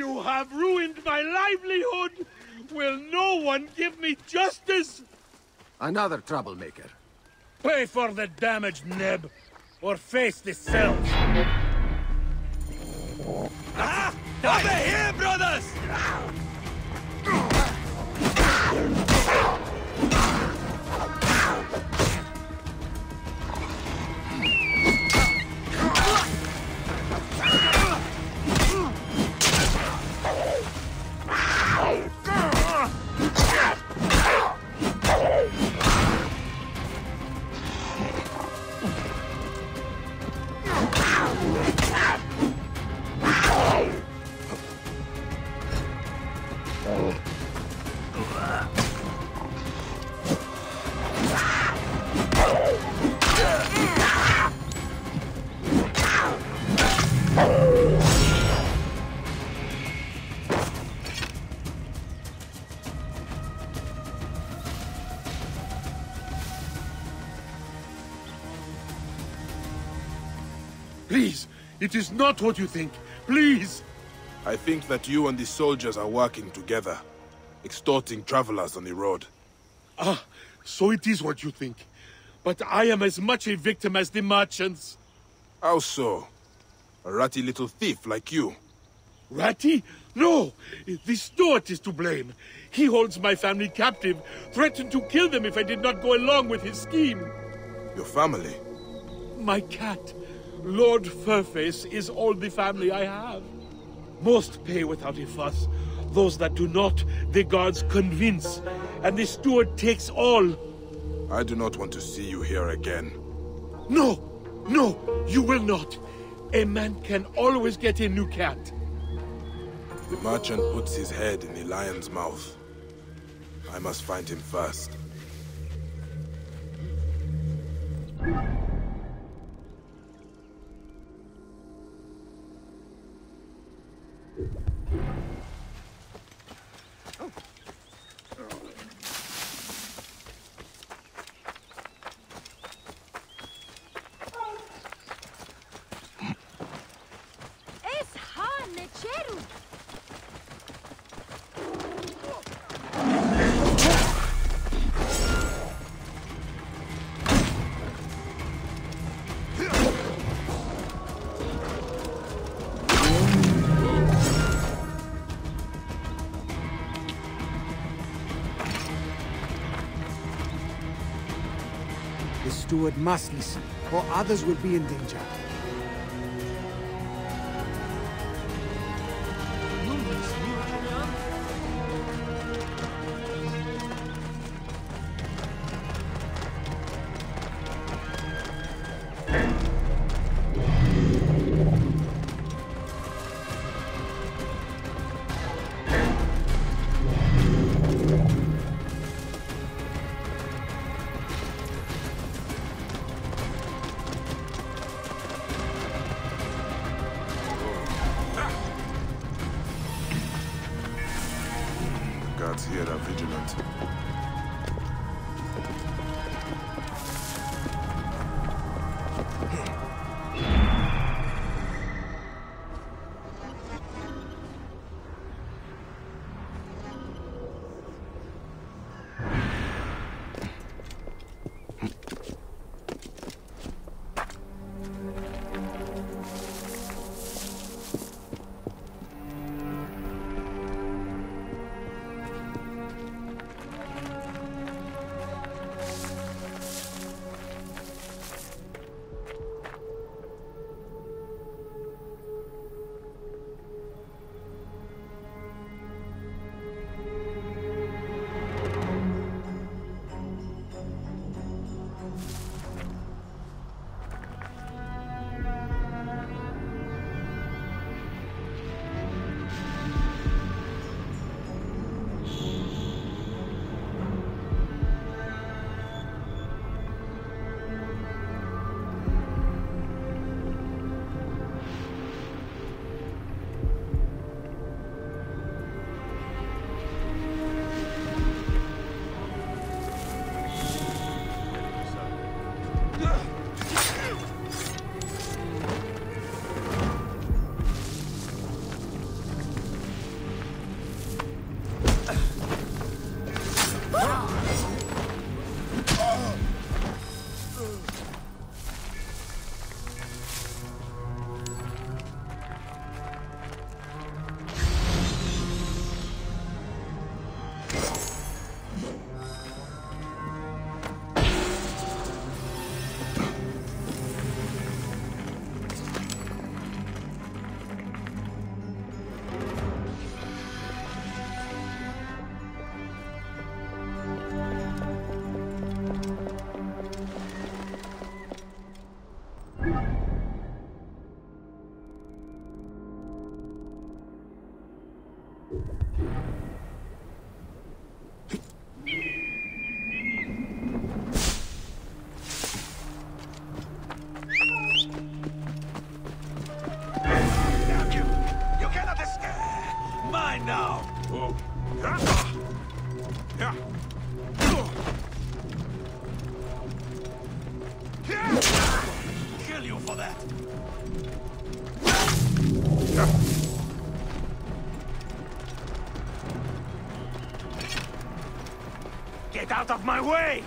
You have ruined my livelihood! Will no one give me justice? Another troublemaker. Pay for the damage, Neb, or face the cells. It is not what you think. Please! I think that you and the soldiers are working together, extorting travelers on the road. Ah, so it is what you think. But I am as much a victim as the merchants. How so? A ratty little thief like you. Ratty? No! The steward is to blame. He holds my family captive, threatened to kill them if I did not go along with his scheme. Your family? My cat, Lord Furface, is all the family I have. Most pay without a fuss. Those that do not, the guards convince, and the steward takes all. I do not want to see you here again. No! No! You will not! A man can always get a new cat. The merchant puts his head in the lion's mouth. I must find him first. Ha necheru. Steward must listen, or others will be in danger. Out of my way!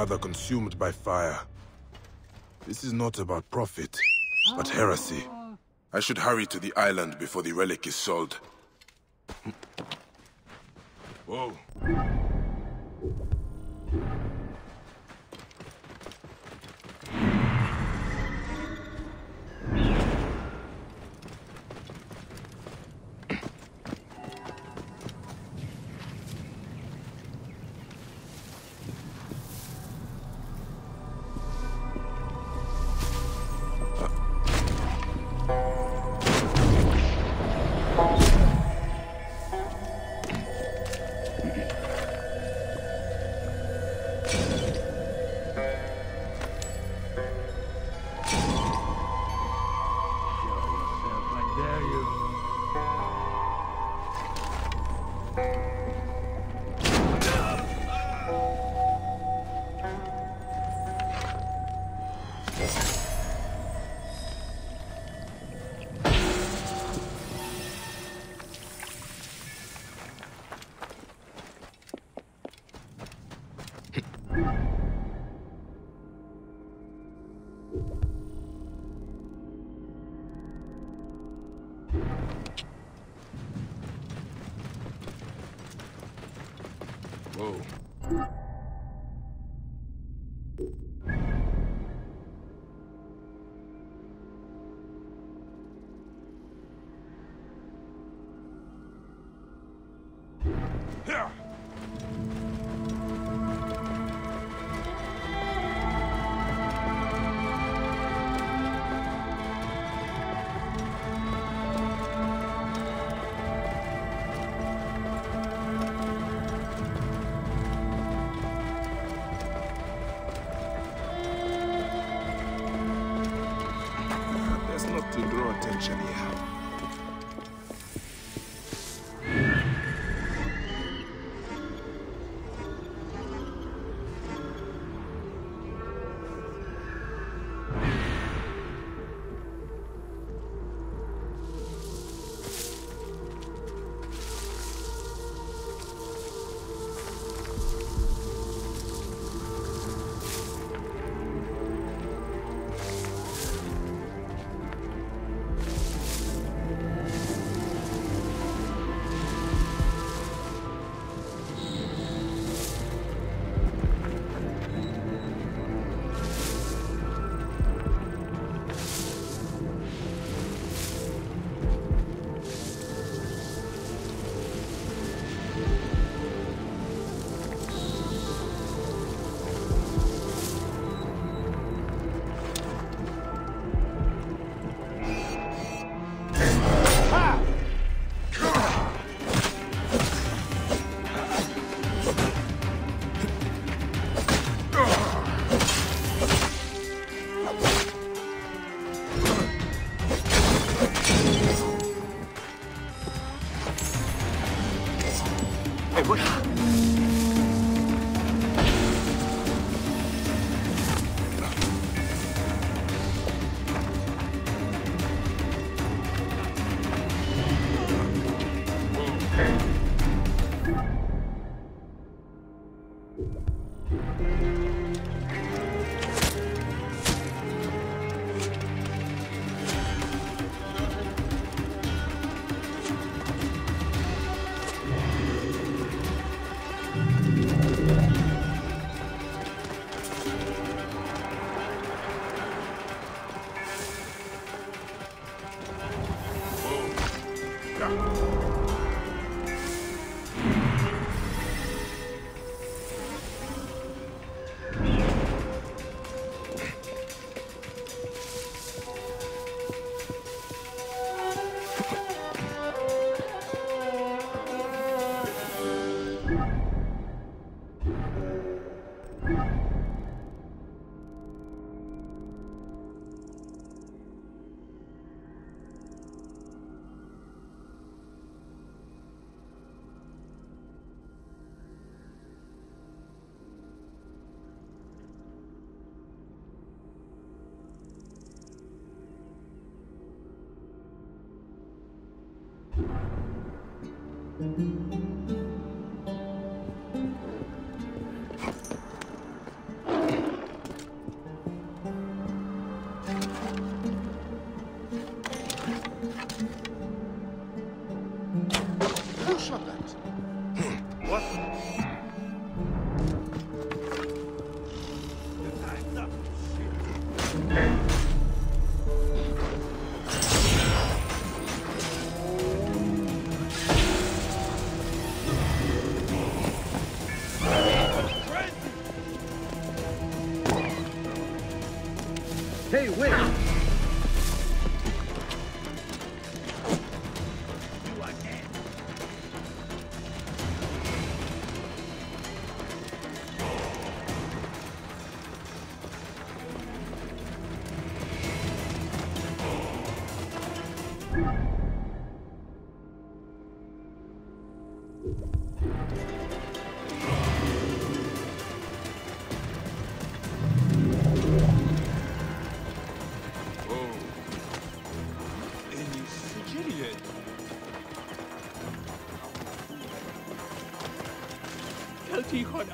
Mother consumed by fire. This is not about profit, but heresy. I should hurry to the island before the relic is sold. Whoa.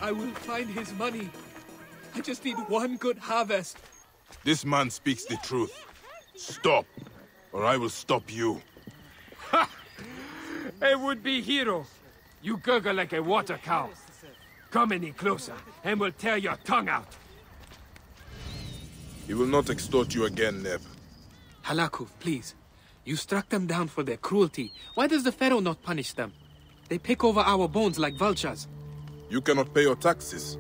I will find his money. I just need one good harvest. This man speaks the truth. Stop, or I will stop you. Ha! A would-be hero. You gurgle like a water cow. Come any closer, and we'll tear your tongue out. He will not extort you again, Neb. Halakuf, please. You struck them down for their cruelty. Why does the Pharaoh not punish them? They pick over our bones like vultures. You cannot pay your taxes.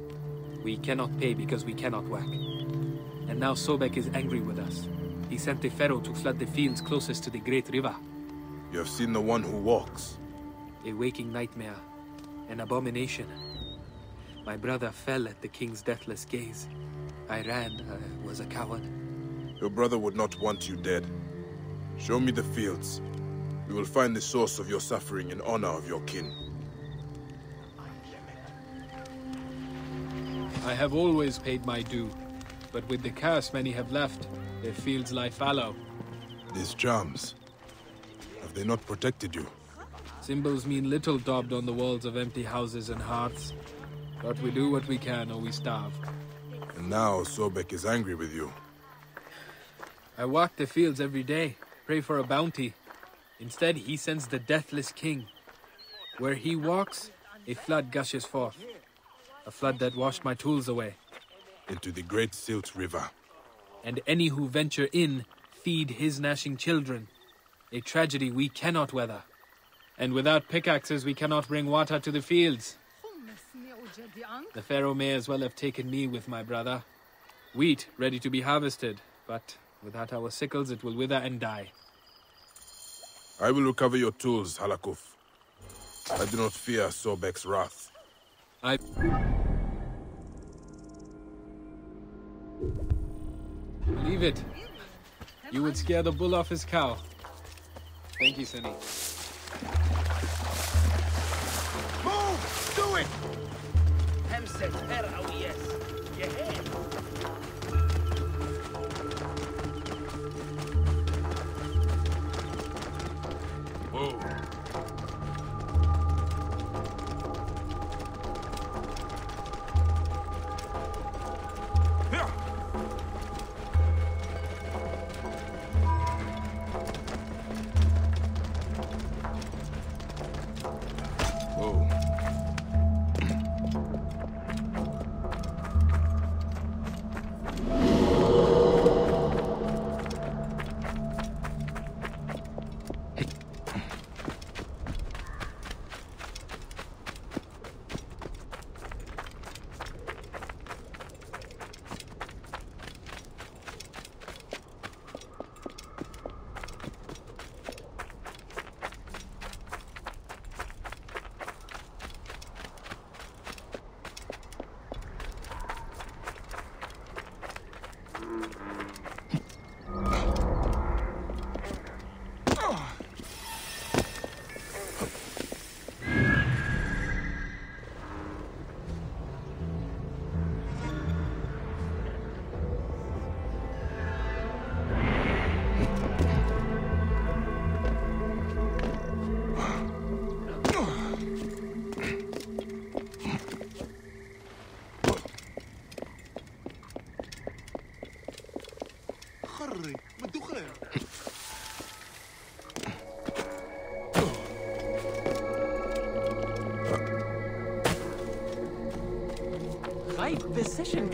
We cannot pay because we cannot work. And now Sobek is angry with us. He sent the Pharaoh to flood the fields closest to the Great River. You have seen the one who walks. A waking nightmare. An abomination. My brother fell at the king's deathless gaze. I ran. I was a coward. Your brother would not want you dead. Show me the fields. We will find the source of your suffering in honor of your kin. I have always paid my due. But with the curse many have left, their fields lie fallow. These charms, have they not protected you? Symbols mean little daubed on the walls of empty houses and hearths. But we do what we can or we starve. And now Sobek is angry with you. I walk the fields every day, pray for a bounty. Instead, he sends the deathless king. Where he walks, a flood gushes forth. A flood that washed my tools away. Into the great Silt River. And any who venture in feed his gnashing children. A tragedy we cannot weather. And without pickaxes, we cannot bring water to the fields. The Pharaoh may as well have taken me with my brother. Wheat ready to be harvested, but without our sickles, it will wither and die. I will recover your tools, Halakuf. I do not fear Sobek's wrath. I. Leave it. You would scare the bull off his cow. Thank you, Sunny. Move! Do it!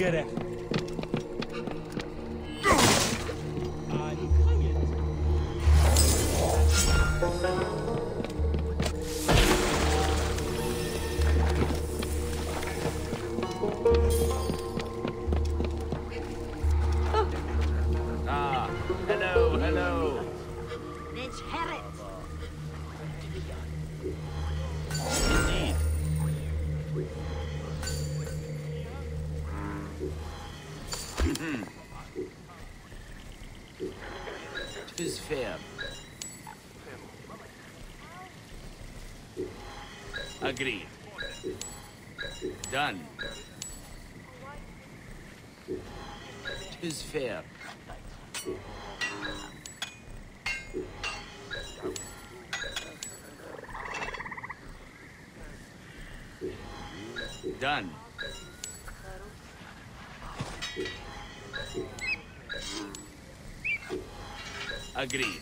Right position, Agreed. Done. Tis fair. Done. Agreed.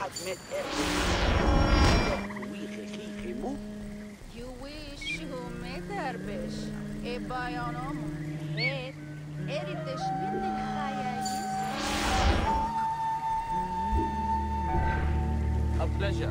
admit it. You wish you meter beş. E bayan ama. Her, erinde şimdinin hayaliz. A pleasure.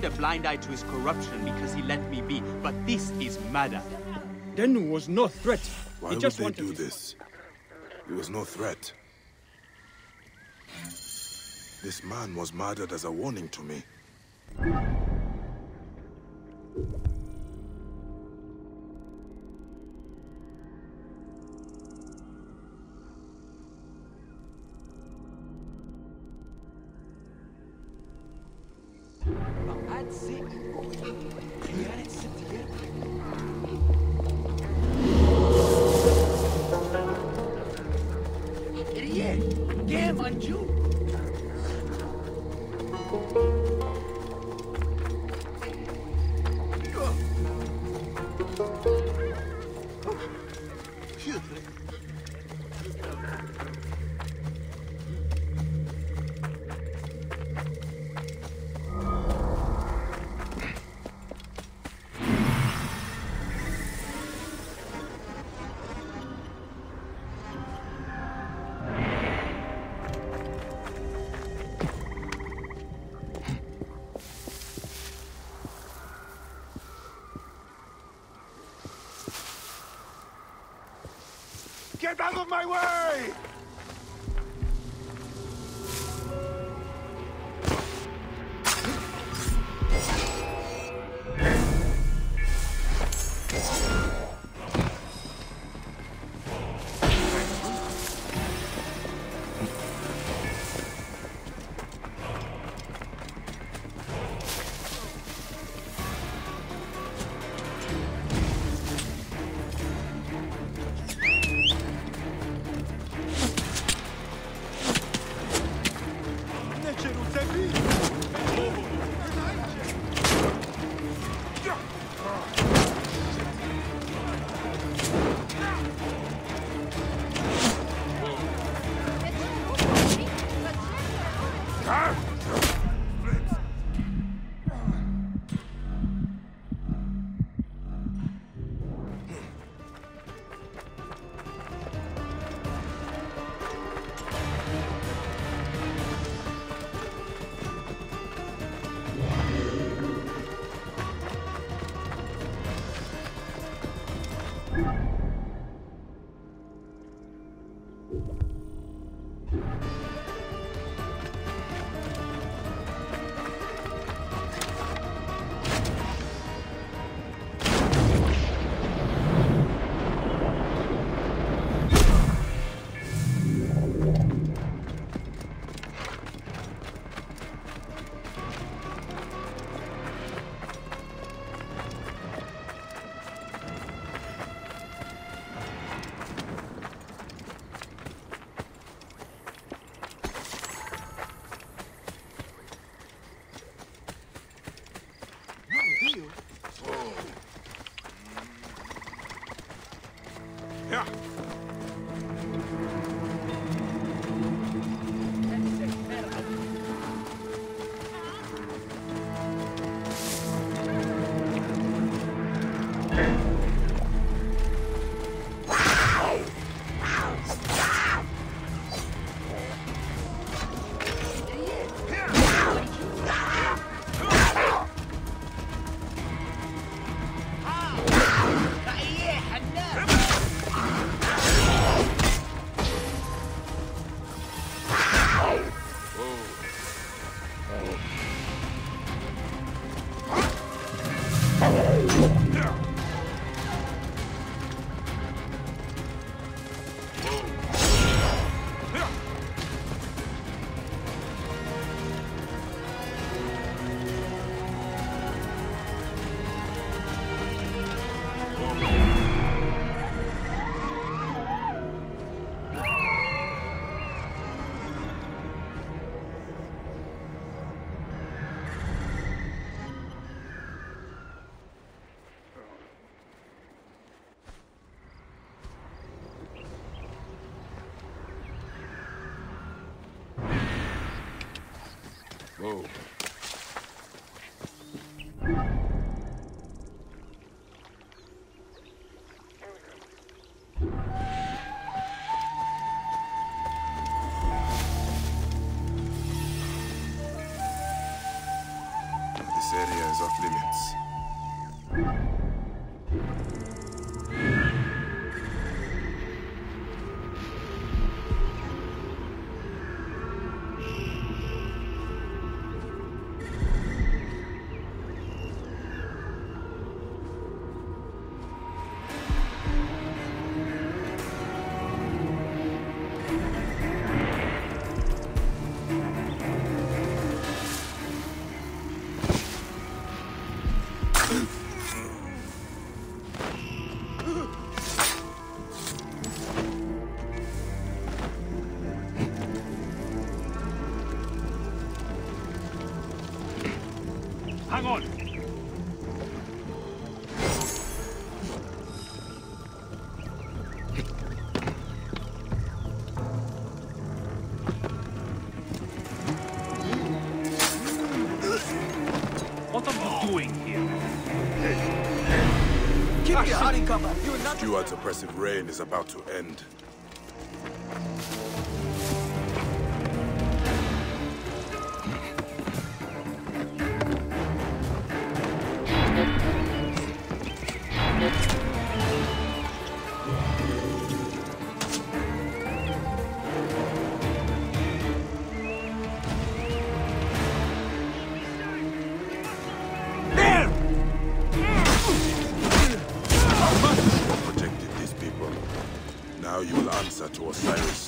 Turned a blind eye to his corruption because he let me be, but this is murder. Denu was no threat. Why he would just they wanted do to- this? It was no threat. This man was murdered as a warning to me. Of my way! Stuart's oppressive reign is about to end. To Osiris.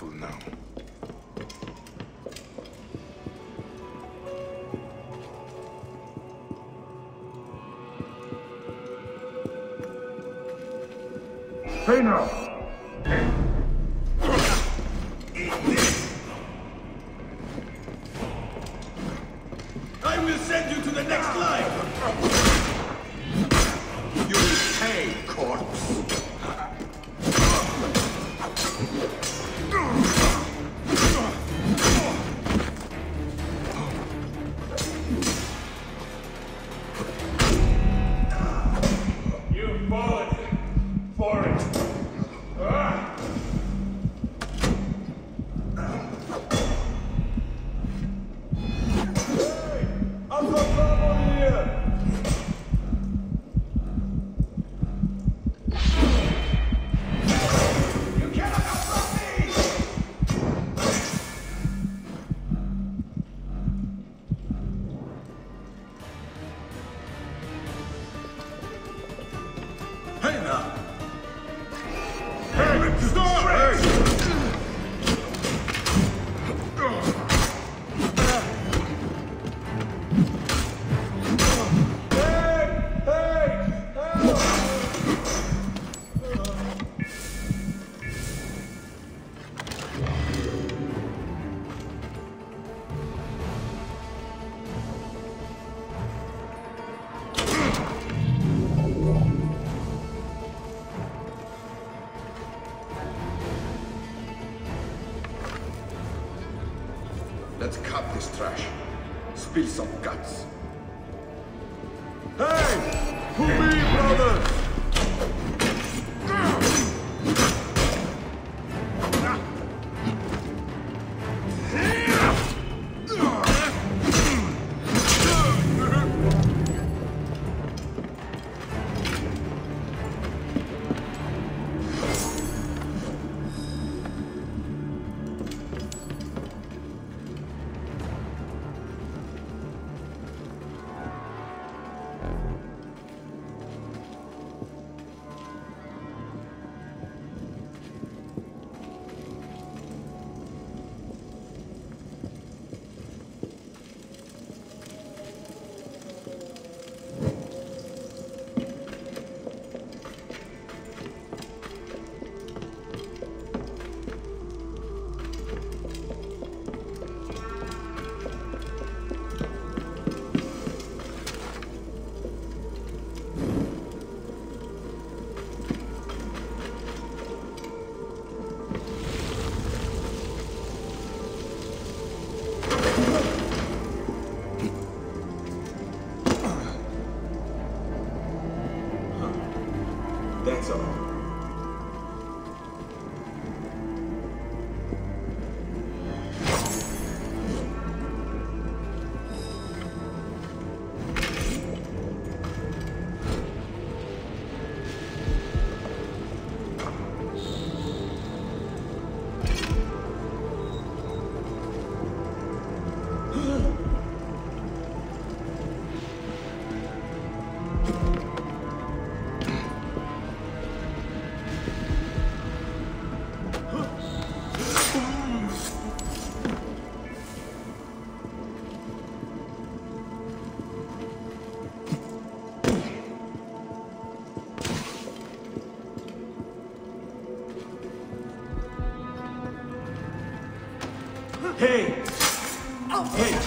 Careful now. Hey now!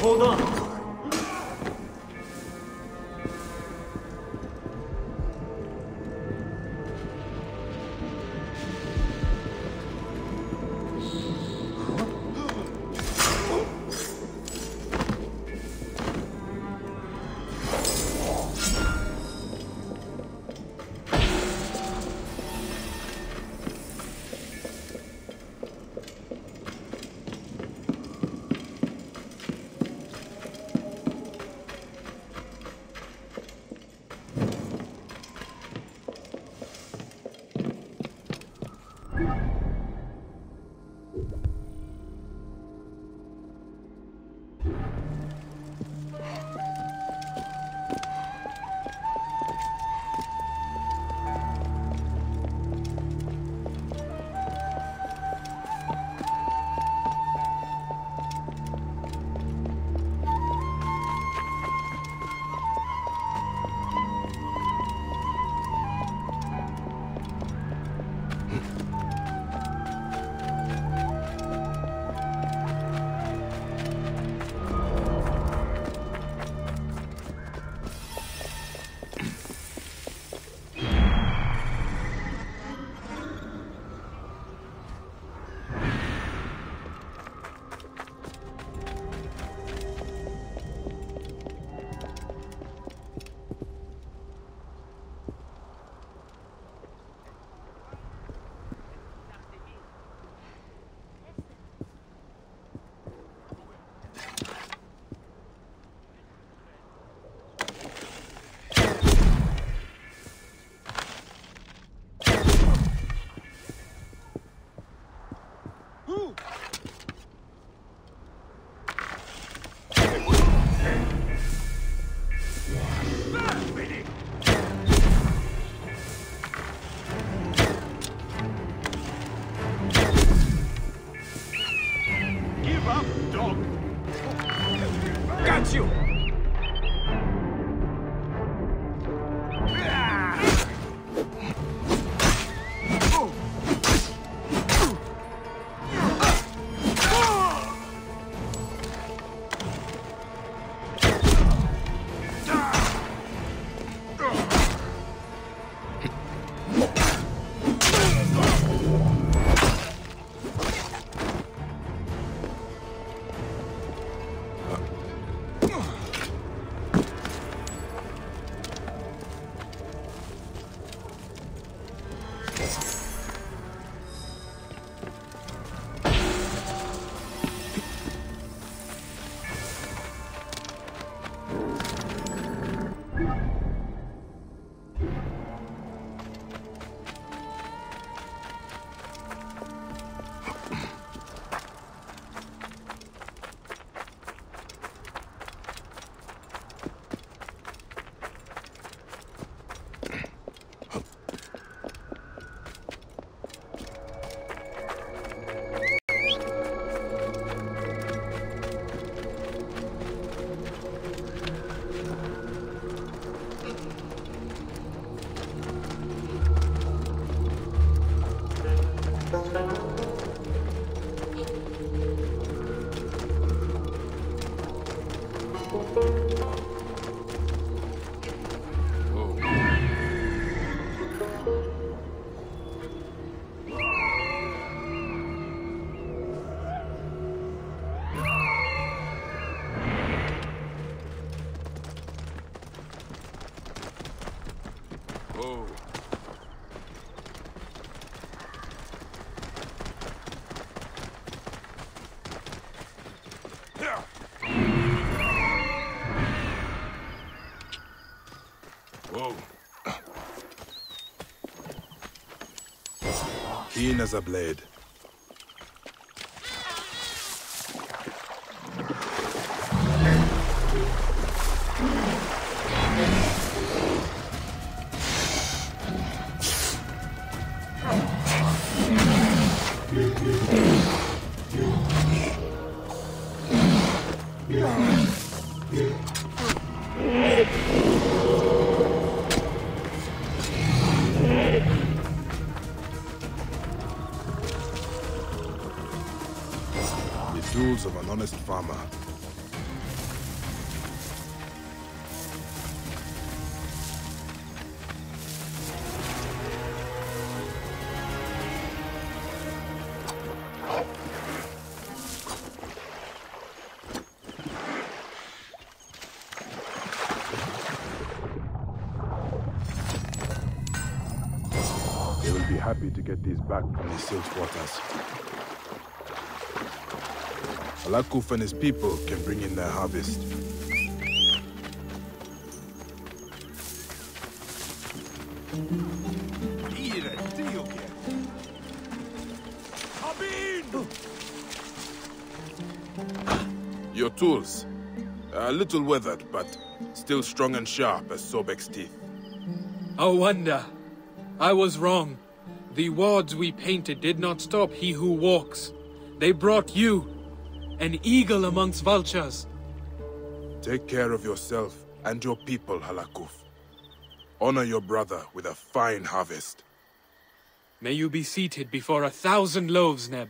Hold on! As a blade. Happy to get these back from the silt waters. Alakuf and his people can bring in their harvest. Your tools. Are a little weathered, but still strong and sharp as Sobek's teeth. Oh, wonder. I was wrong. The wards we painted did not stop he who walks. They brought you, an eagle amongst vultures. Take care of yourself and your people, Halakuf. Honor your brother with a fine harvest. May you be seated before a thousand loaves, Neb.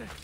We're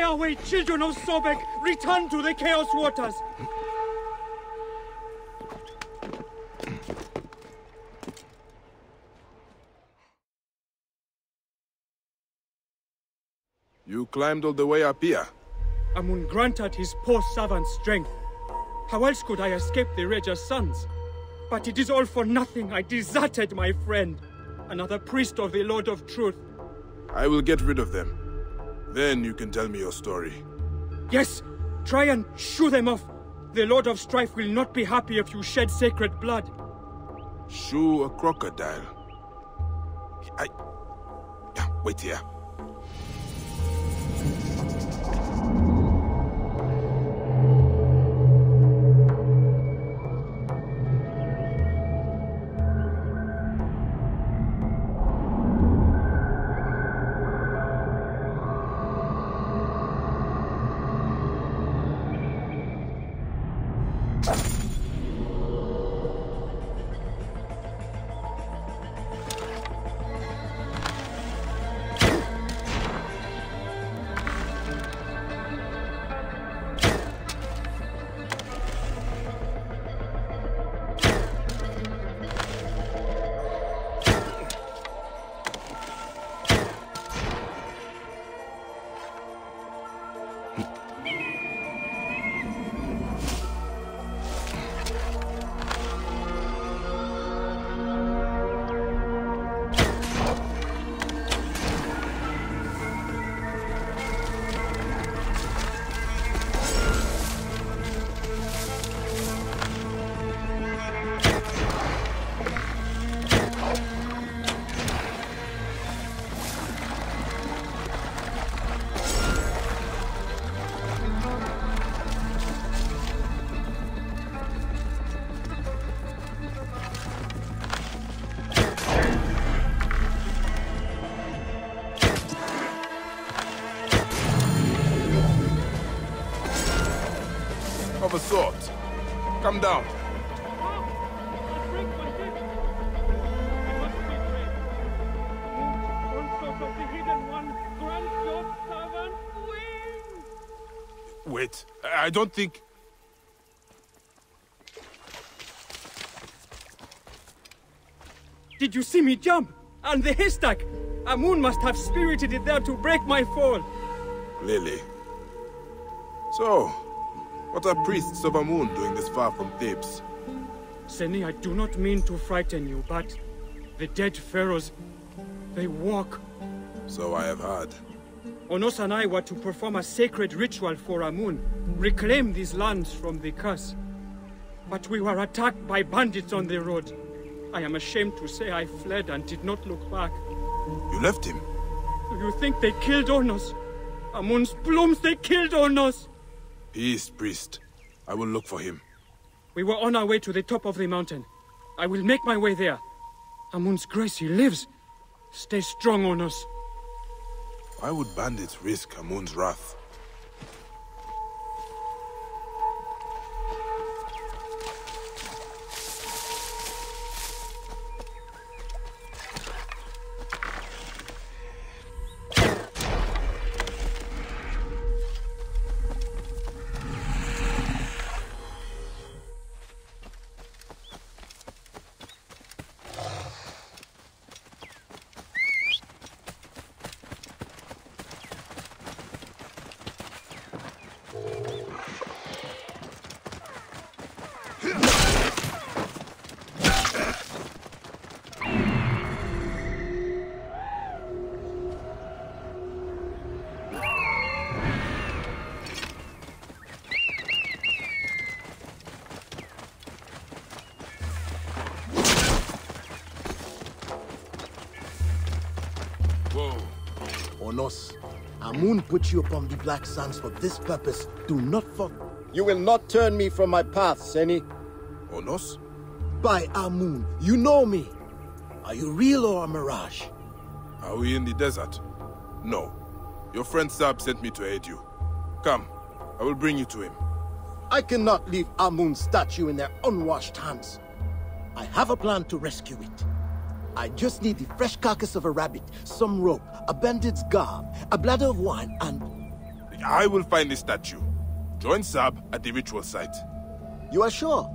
Stay away, children of Sobek! Return to the Chaos Waters! You climbed all the way up here. Amun granted his poor servant strength. How else could I escape the Raja's sons? But it is all for nothing. I deserted my friend. Another priest of the Lord of Truth. I will get rid of them. Then you can tell me your story. Yes, try and shoo them off. The Lord of Strife will not be happy if you shed sacred blood. Shoo a crocodile. I... Wait here. I don't think... Did you see me jump? And the haystack! Amun must have spirited it there to break my fall. Lily. So, what are priests of Amun doing this far from Thebes? Seni, I do not mean to frighten you, but the dead pharaohs, they walk. So I have heard. Onos and I were to perform a sacred ritual for Amun, reclaim these lands from the curse. But we were attacked by bandits on the road. I am ashamed to say I fled and did not look back. You left him? Do you think they killed Onos? Amun's plumes, they killed Onos! Peace, priest. I will look for him. We were on our way to the top of the mountain. I will make my way there. Amun's grace, he lives. Stay strong, Onos. Why would bandits risk Amun's wrath? Amun put you upon the Black Sands for this purpose. Do not forget. You will not turn me from my path, Seni. Onos? By Amun, you know me. Are you real or a mirage? Are we in the desert? No. Your friend Sab sent me to aid you. Come, I will bring you to him. I cannot leave Amun's statue in their unwashed hands. I have a plan to rescue it. I just need the fresh carcass of a rabbit, some rope, a bandit's garb, a bladder of wine, and... I will find the statue. Join Sab at the ritual site. You are sure?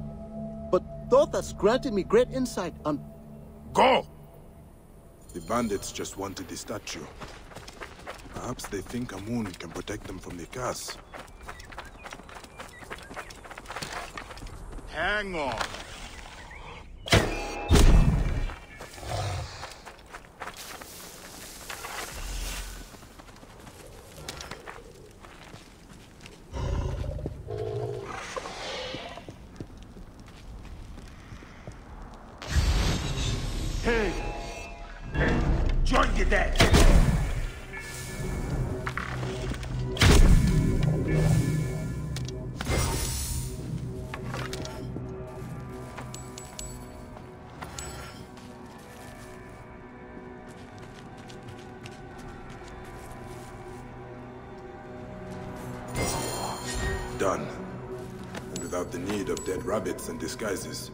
But Thoth has granted me great insight on... Go! The bandits just wanted the statue. Perhaps they think Amun can protect them from the curse. Hang on. Rabbits and disguises.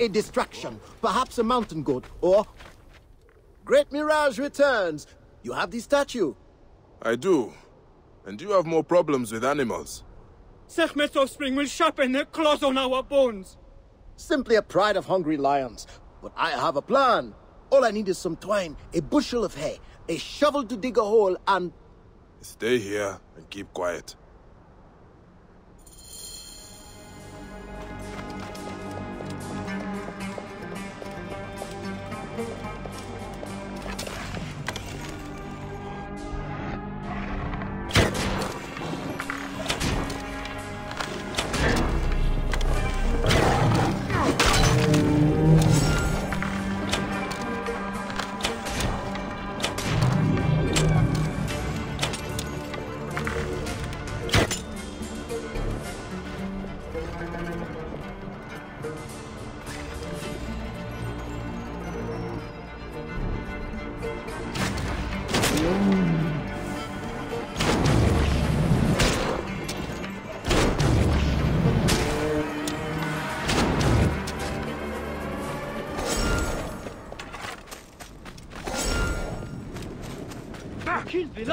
a distraction. Perhaps a mountain goat, or... Great Mirage returns. You have the statue. I do. And you have more problems with animals. Sekhmet's offspring will sharpen their claws on our bones. Simply a pride of hungry lions. But I have a plan. All I need is some twine, a bushel of hay, a shovel to dig a hole, and... Stay here and keep quiet.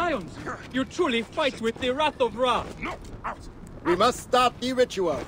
lions! You truly fight with the wrath of Ra! No! Out! We must start the ritual!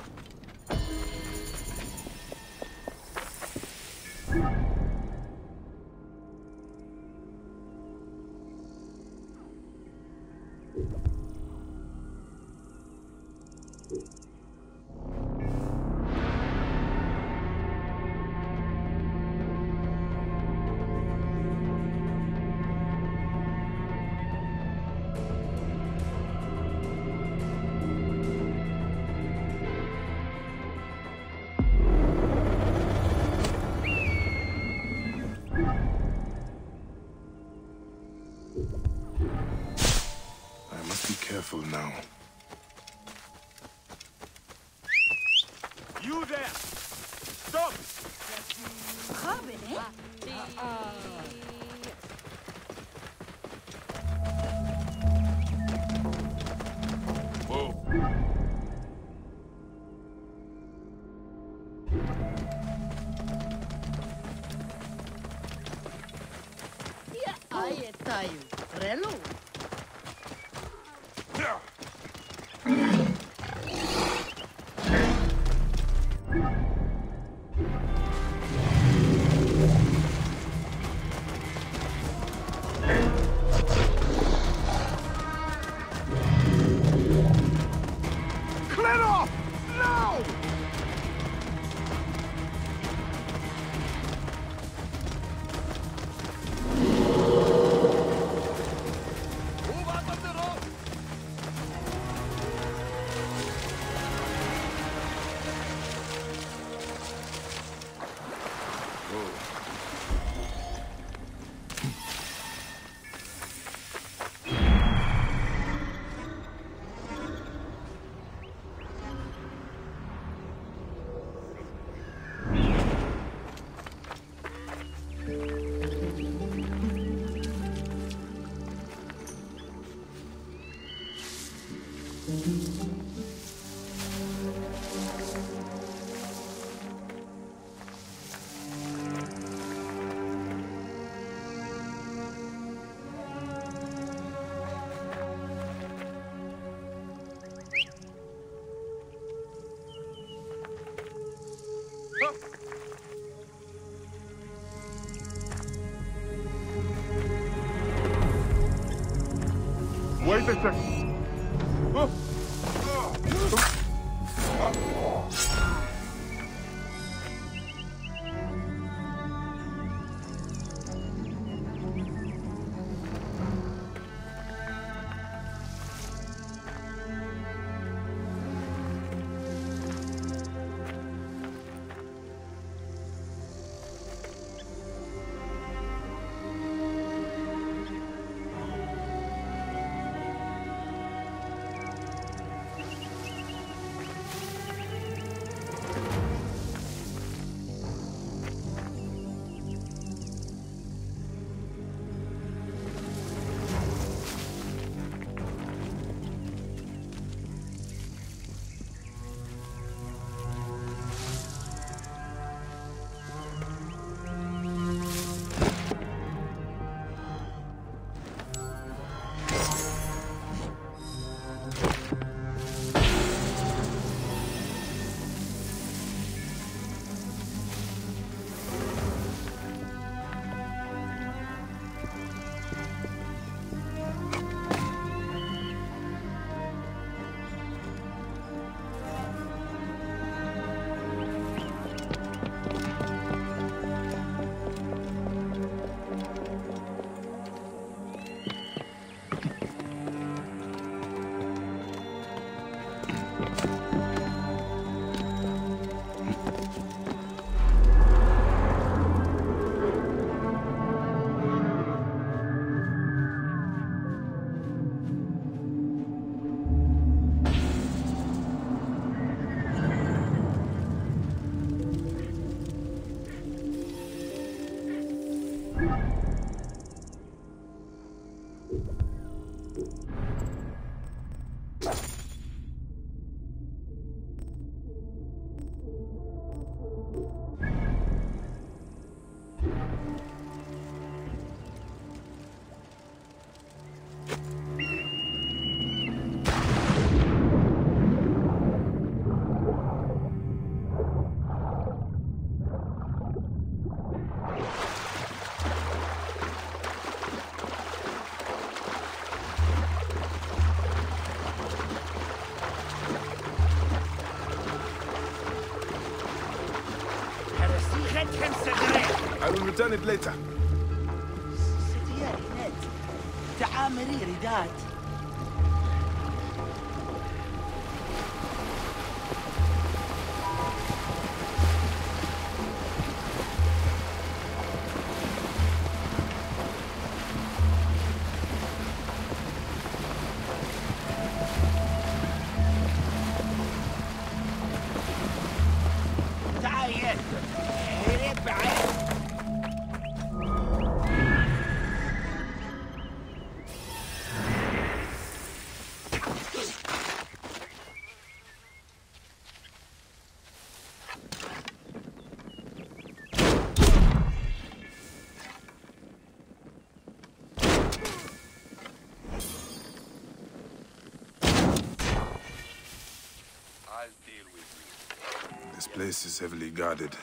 Officer return it later. Place is heavily guarded.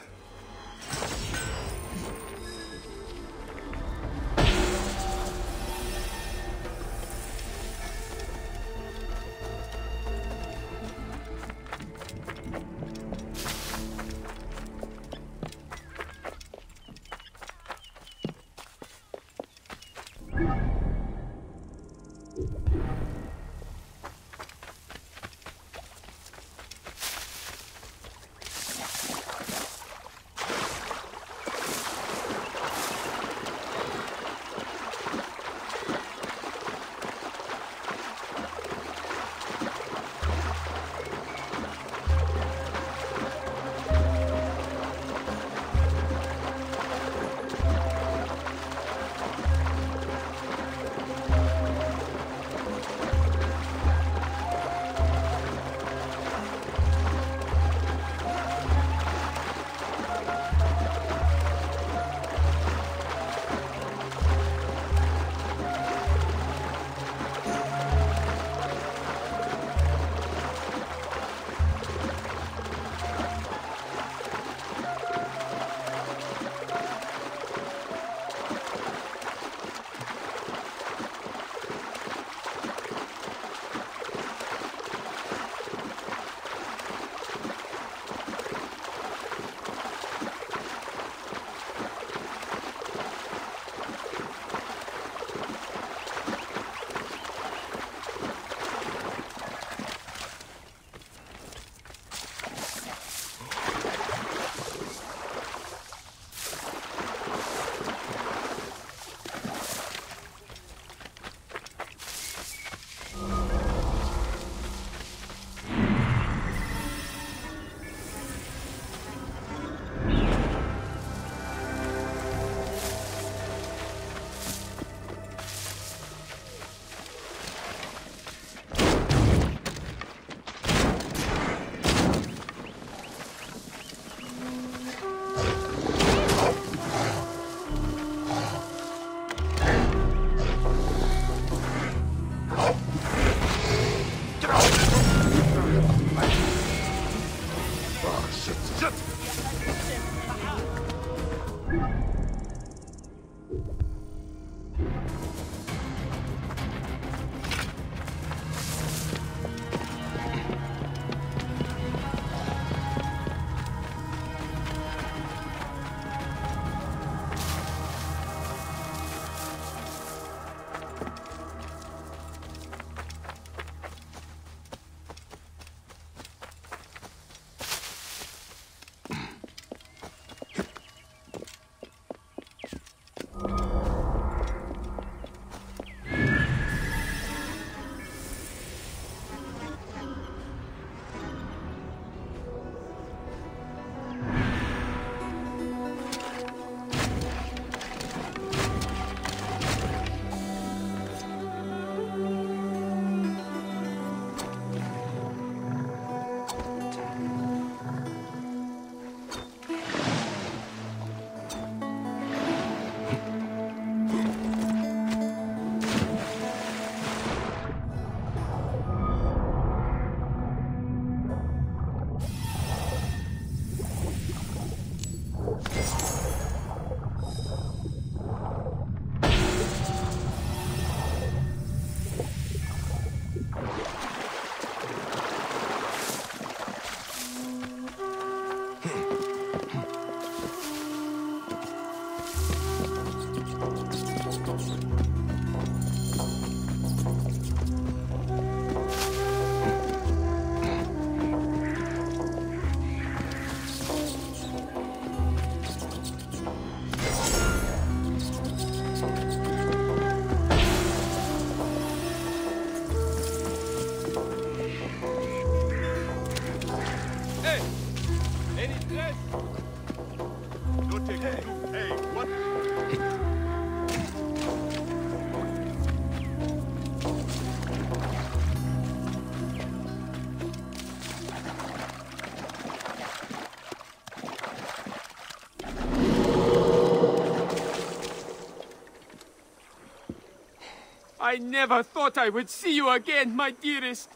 I never thought I would see you again, my dearest.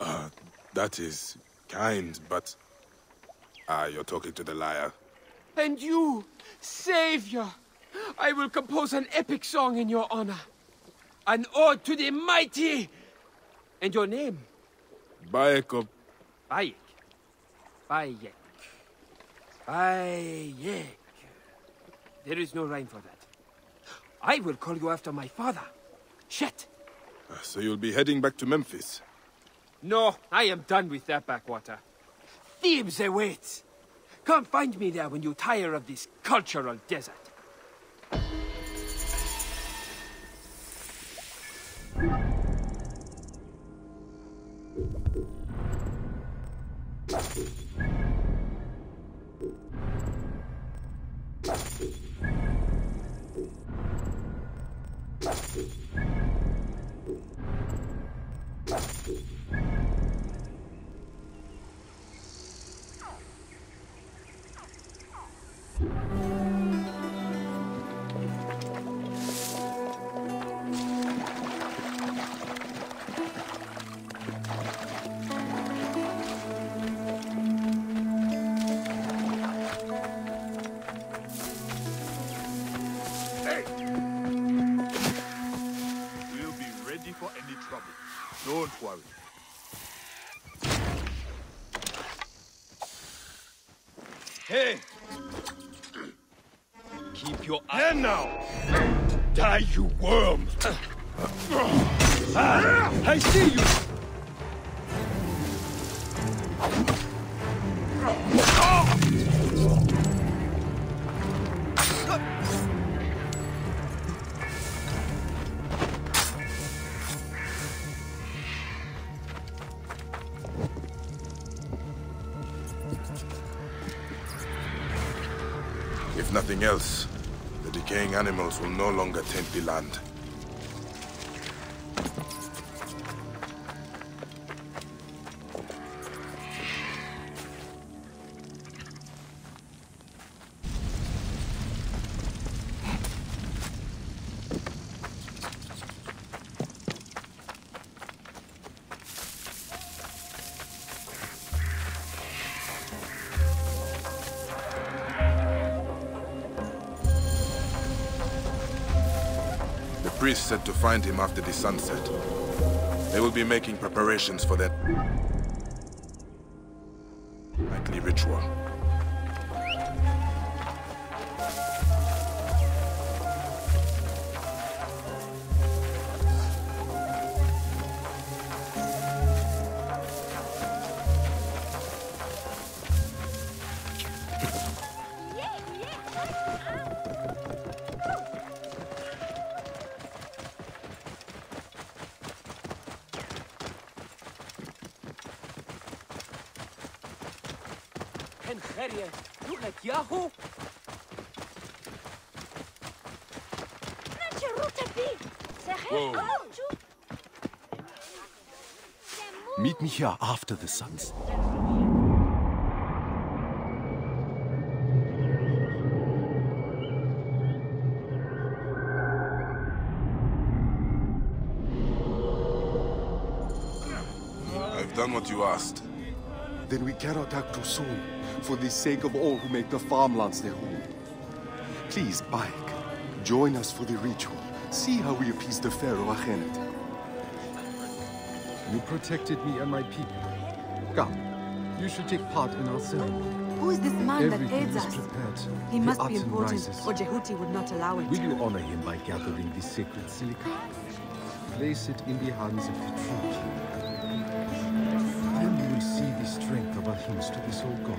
Uh, that is kind, but... Ah, you're talking to the liar. And you, Savior, I will compose an epic song in your honor. An ode to the mighty. And your name? Bayek of... Bayek. Bayek. Bayek. There is no rhyme for that. I will call you after my father. Shet. Uh, So you'll be heading back to Memphis? No, I am done with that backwater. Thebes awaits. Come find me there when you tire of this cultural desert. Don't worry. Will no longer taint the land. Priest said to find him after the sunset. They will be making preparations for that nightly ritual. Here after the sunset. I've done what you asked. Then we cannot act too soon, for the sake of all who make the farmlands their home. Please, Bayek, join us for the ritual. See how we appease the Pharaoh Akhenaten. You protected me and my people. Come, you should take part in our ceremony. Who is this man that Everything aids is us? prepared. He The must be Aten important, rises. or Jehuti would not allow it. Will you honor him by gathering the sacred silica? Place it in the hands of the true king. Then you will see the strength of our hymns to this old god.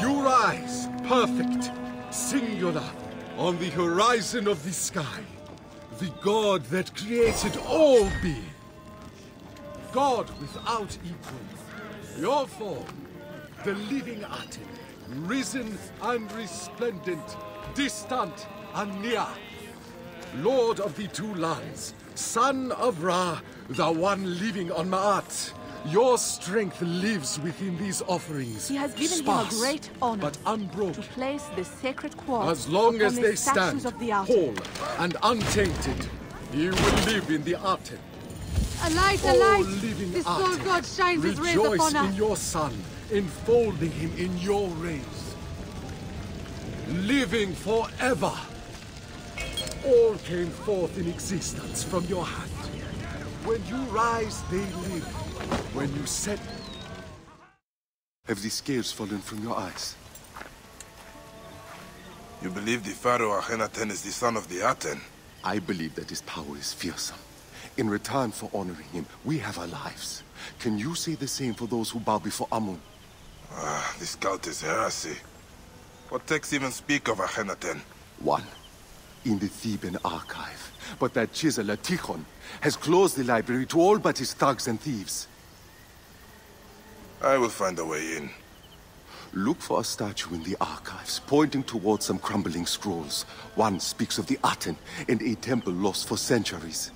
You rise, perfect, singular, on the horizon of the sky. The God that created all being. God without equal. Your form, the living Aten, risen and resplendent, distant and near. Lord of the two lands, son of Ra, the one living on Ma'at. Your strength lives within these offerings. He has given sparse, him a great honor but unbroken. to place the sacred quartz As long as the they stand of the whole and untainted, ye will live in the Aten. A light, a light! living The soul god shines his rays Rejoice upon in your son, enfolding him in your rays. Living forever. All came forth in existence from your hand. When you rise, they live. When you said... Have the scales fallen from your eyes? You believe the Pharaoh Akhenaten is the son of the Aten? I believe that his power is fearsome. In return for honoring him, we have our lives. Can you say the same for those who bow before Amun? Ah, this cult is heresy. What texts even speak of Akhenaten? One, in the Theban archive. But that chiseler Tikhon has closed the library to all but his thugs and thieves. I will find a way in. Look for a statue in the archives, pointing towards some crumbling scrolls. One speaks of the Aten and a temple lost for centuries.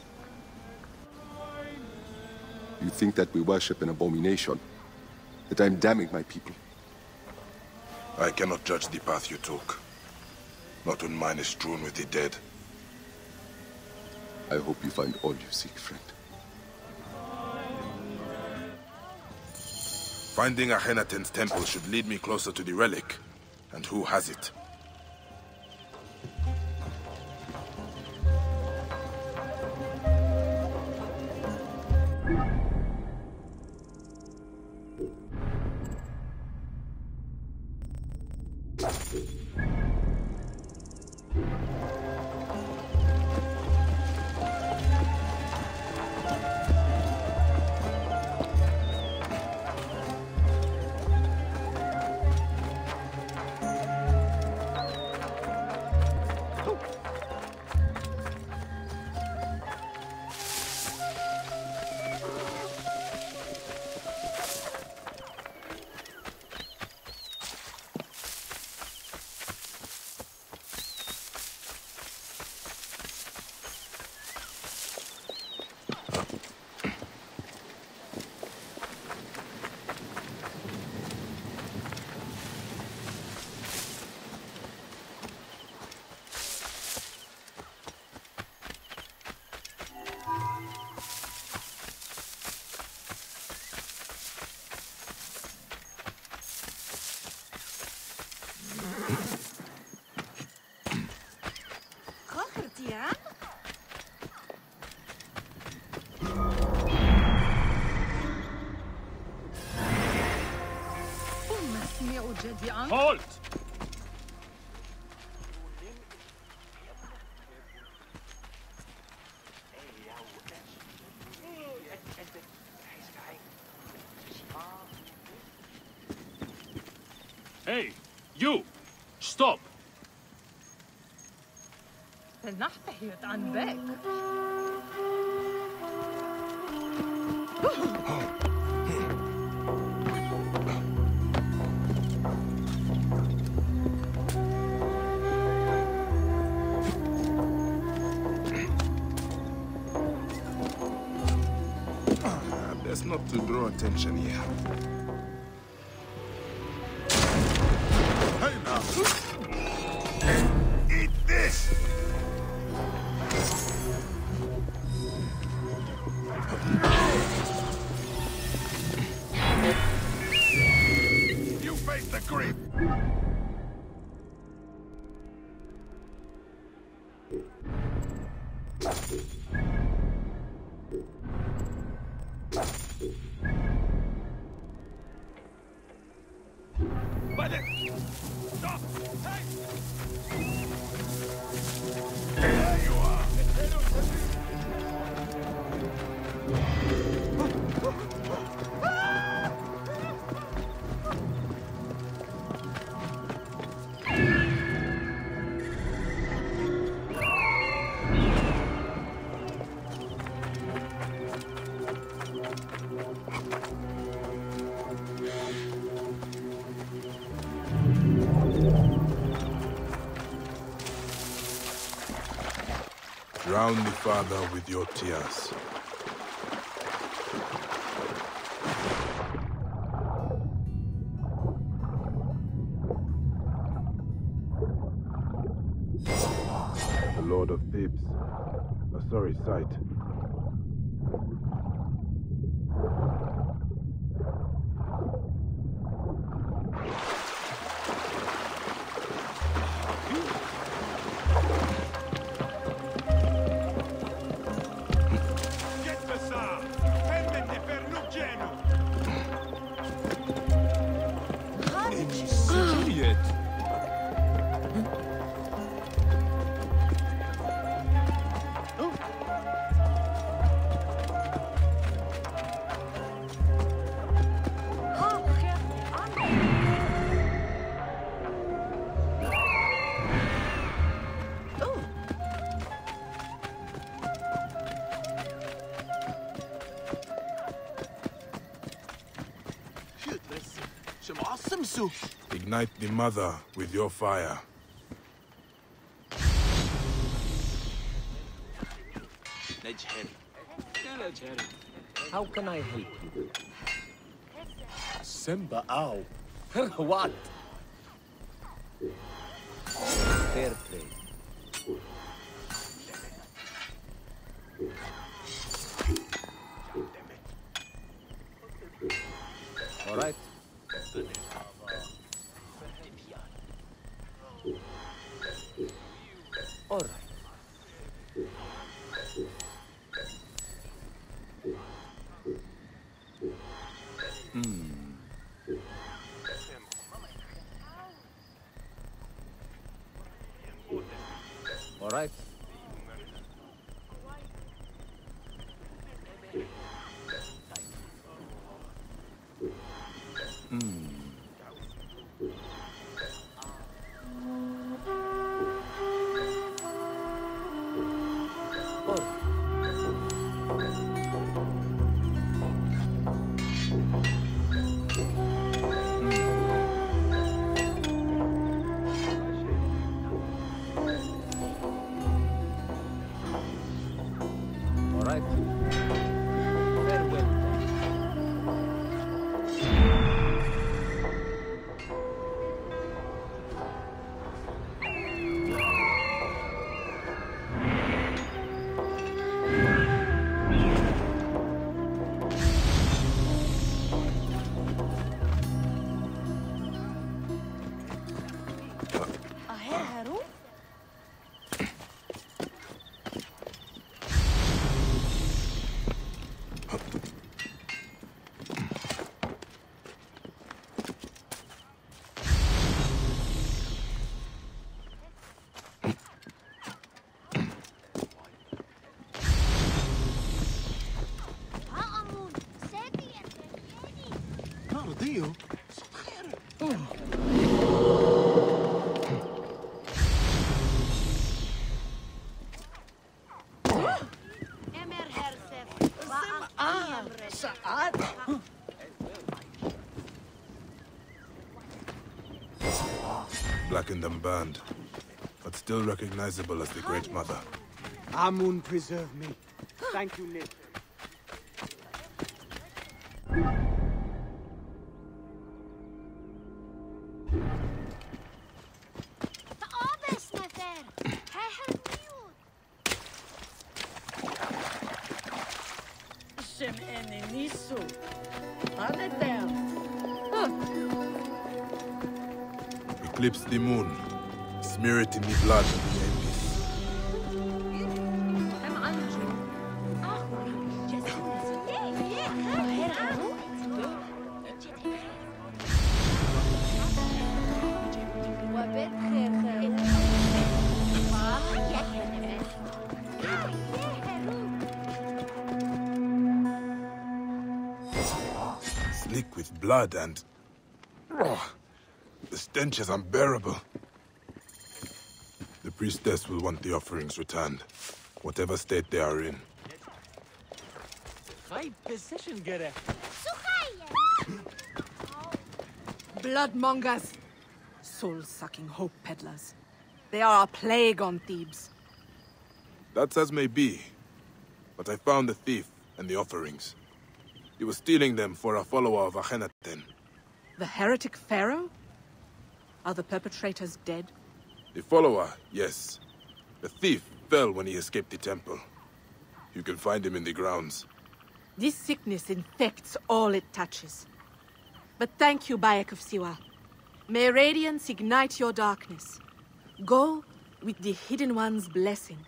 You think that we worship an abomination? That I'm damning my people? I cannot judge the path you took. Not when mine is strewn with the dead. I hope you find all you seek, friend. Finding Akhenaten's temple should lead me closer to the relic. And who has it? Halt! het. Ah, best not to draw attention here. Father with your tears. The Lord of Thebes. A oh, sorry sight. Ignite the mother with your fire. How can I help you? Simba, ow. what? Fair play. All right. All right. Blackened and burned, but still recognizable as the Great Mother. Amun preserve me. Thank you, Nathan. Blood and... Oh, the stench is unbearable. The priestess will want the offerings returned, whatever state they are in. High position, Gere. Bloodmongers! Soul-sucking hope peddlers. They are a plague on Thebes. That's as may be, but I found the thief and the offerings. He was stealing them for a follower of Akhenaten. The heretic pharaoh? Are the perpetrators dead? The follower, yes. The thief fell when he escaped the temple. You can find him in the grounds. This sickness infects all it touches. But thank you, Bayek of Siwa. May radiance ignite your darkness. Go with the Hidden One's blessing.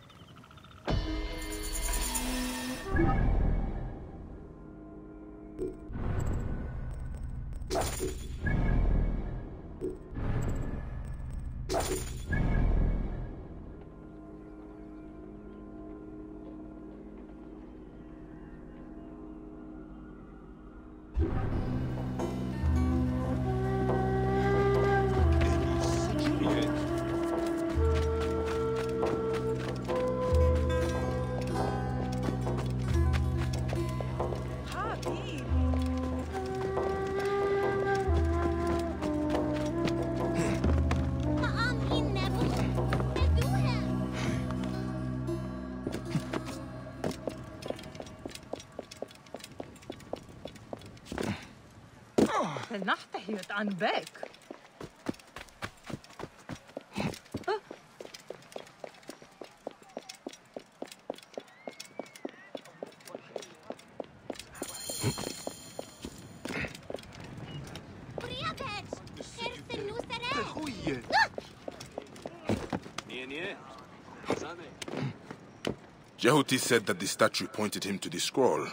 I'm back. Huh? Jehuti said that the statue pointed him to the scroll.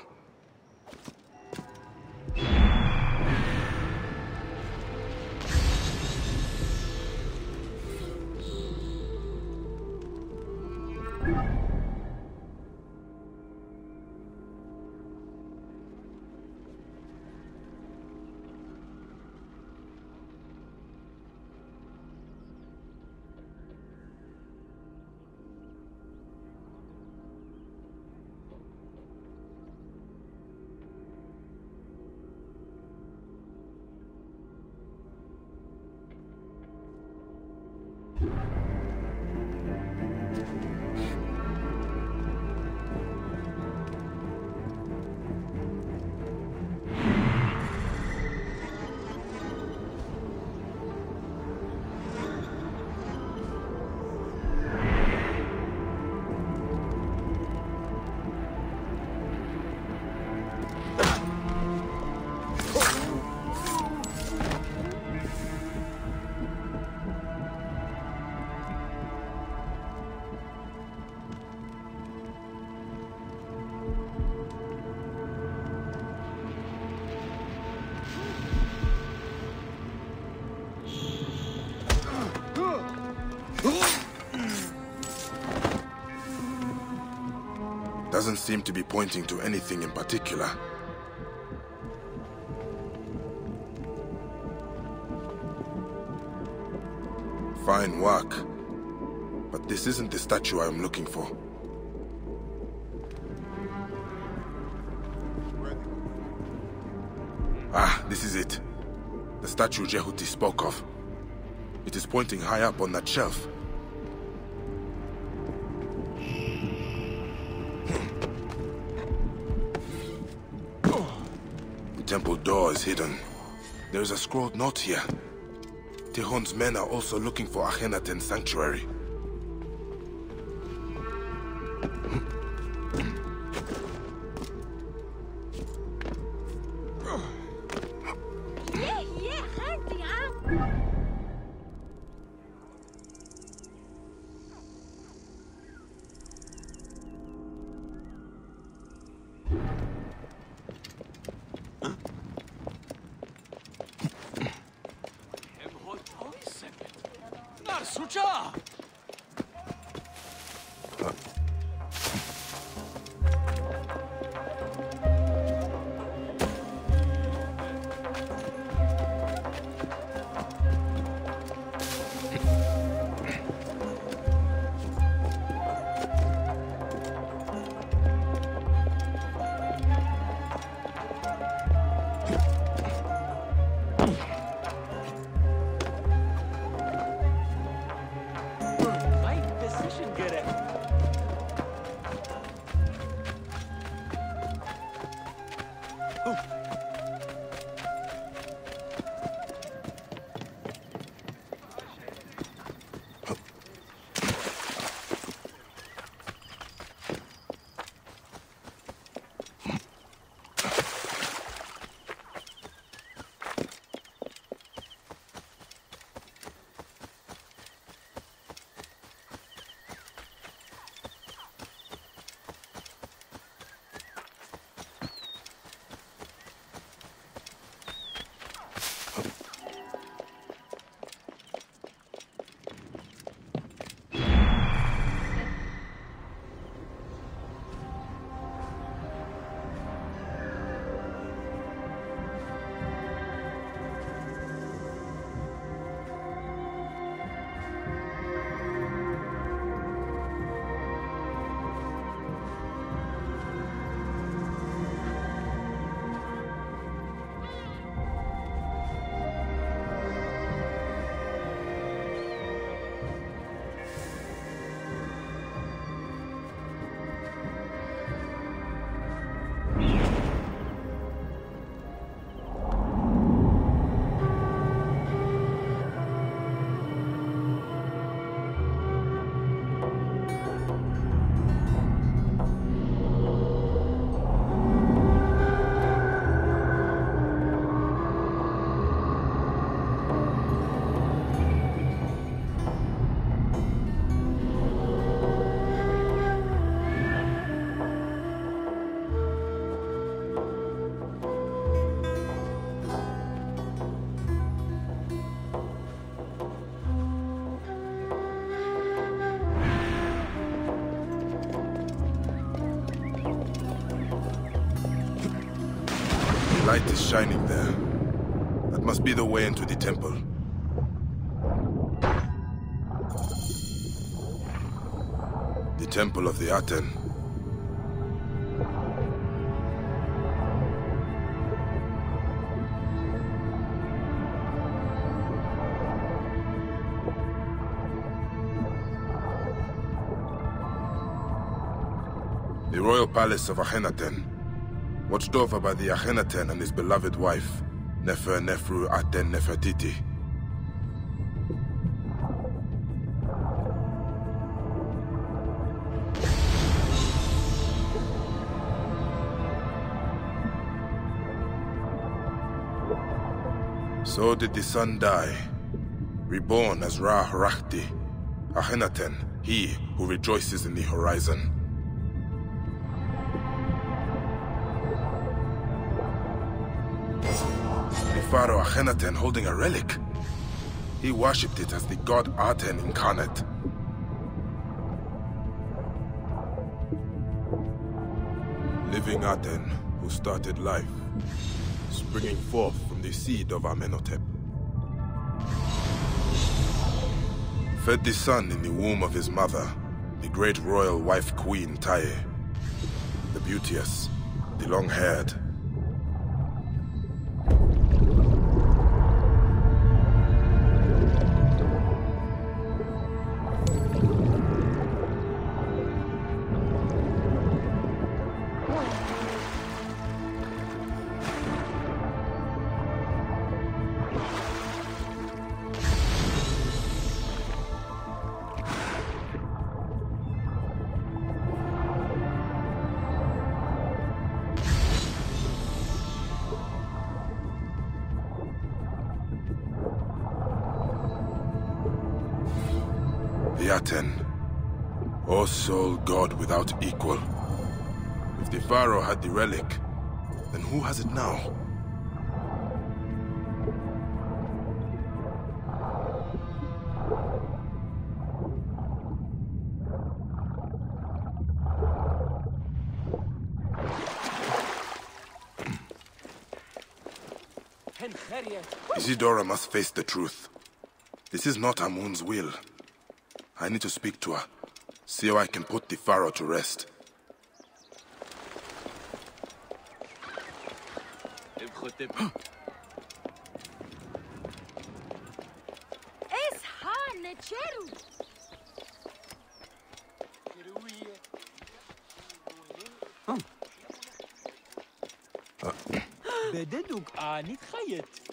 Seem to be pointing to anything in particular. Fine work. But this isn't the statue I'm looking for. Ah, this is it. The statue Jehuti spoke of. It is pointing high up on that shelf. Is hidden. There is a scrawled note here. Tihon's men are also looking for Akhenaten's sanctuary. Light is shining there. That must be the way into the temple. The temple of the Aten. The royal palace of Akhenaten, watched over by the Akhenaten and his beloved wife, Neferneferuaten Nefertiti. So did the sun die, reborn as Ra Rahti, Akhenaten, he who rejoices in the horizon. Pharaoh Akhenaten holding a relic. He worshipped it as the god Aten incarnate. Living Aten, who started life, springing forth from the seed of Amenhotep. Fed the sun in the womb of his mother, the great royal wife queen Tiye. The beauteous, the long-haired, without equal. If the pharaoh had the relic, then who has it now? Isidora must face the truth. This is not Amun's will. I need to speak to her. See how I can put the Pharaoh to rest. اصحى نتشارو بددك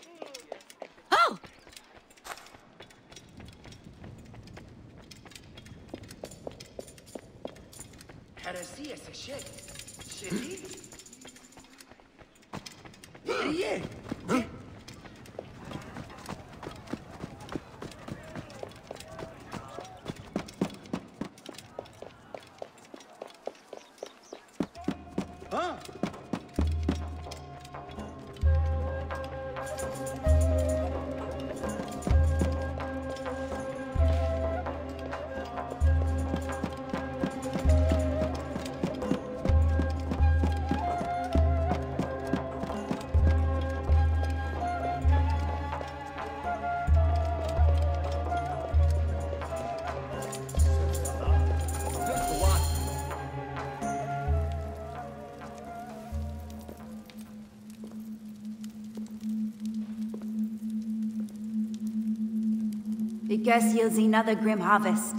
curse yields another grim harvest.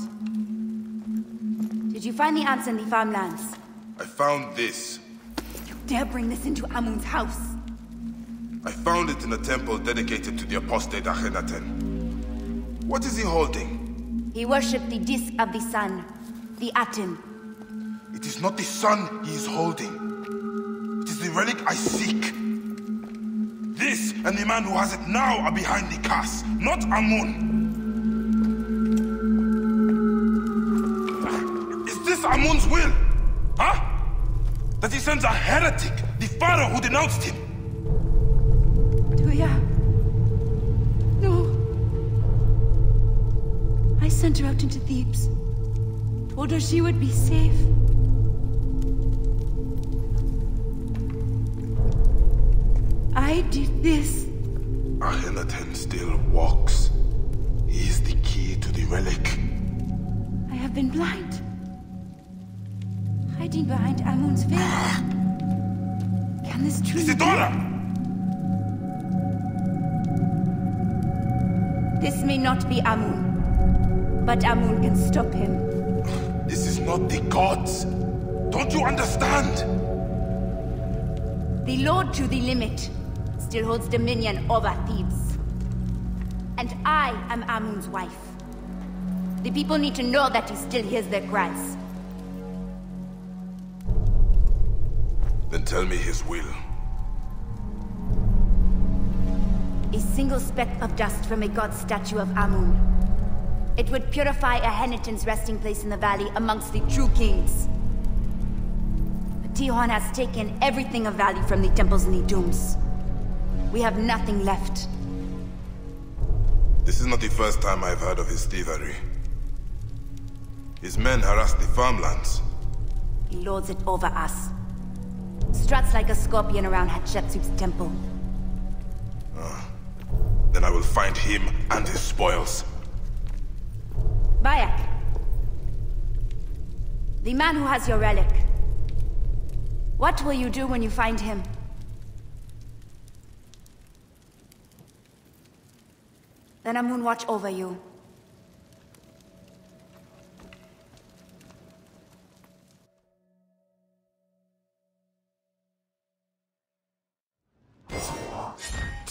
Did you find the ants in the farmlands? I found this. You dare bring this into Amun's house. I found it in a temple dedicated to the apostate Akhenaten. What is he holding? He worshipped the disk of the sun, the Aten. It is not the sun he is holding. It is the relic I seek. This and the man who has it now are behind the curse, not Amun. Amun's will? Huh? That he sends a heretic, the pharaoh who denounced him. Tuya. Uh, no. I sent her out into Thebes. Told her she would be safe. I did this. Akhenaten still walks. He is the key to the relic. I have been blind. Hiding behind Amun's veil. Can this truly Isidora! This may not be Amun, but Amun can stop him. This is not the gods. Don't you understand? The Lord to the limit still holds dominion over Thebes. And I am Amun's wife. The people need to know that he still hears their cries. Tell me his will. A single speck of dust from a god statue of Amun. It would purify Akhenaten's resting place in the valley amongst the true kings. But Tihon has taken everything of value from the temples and the tombs. We have nothing left. This is not the first time I've heard of his thievery. His men harass the farmlands. He lords it over us. Struts like a scorpion around Hatshepsut's temple. Ah. Then I will find him and his spoils. Bayek. The man who has your relic. What will you do when you find him? Then Amun watch over you.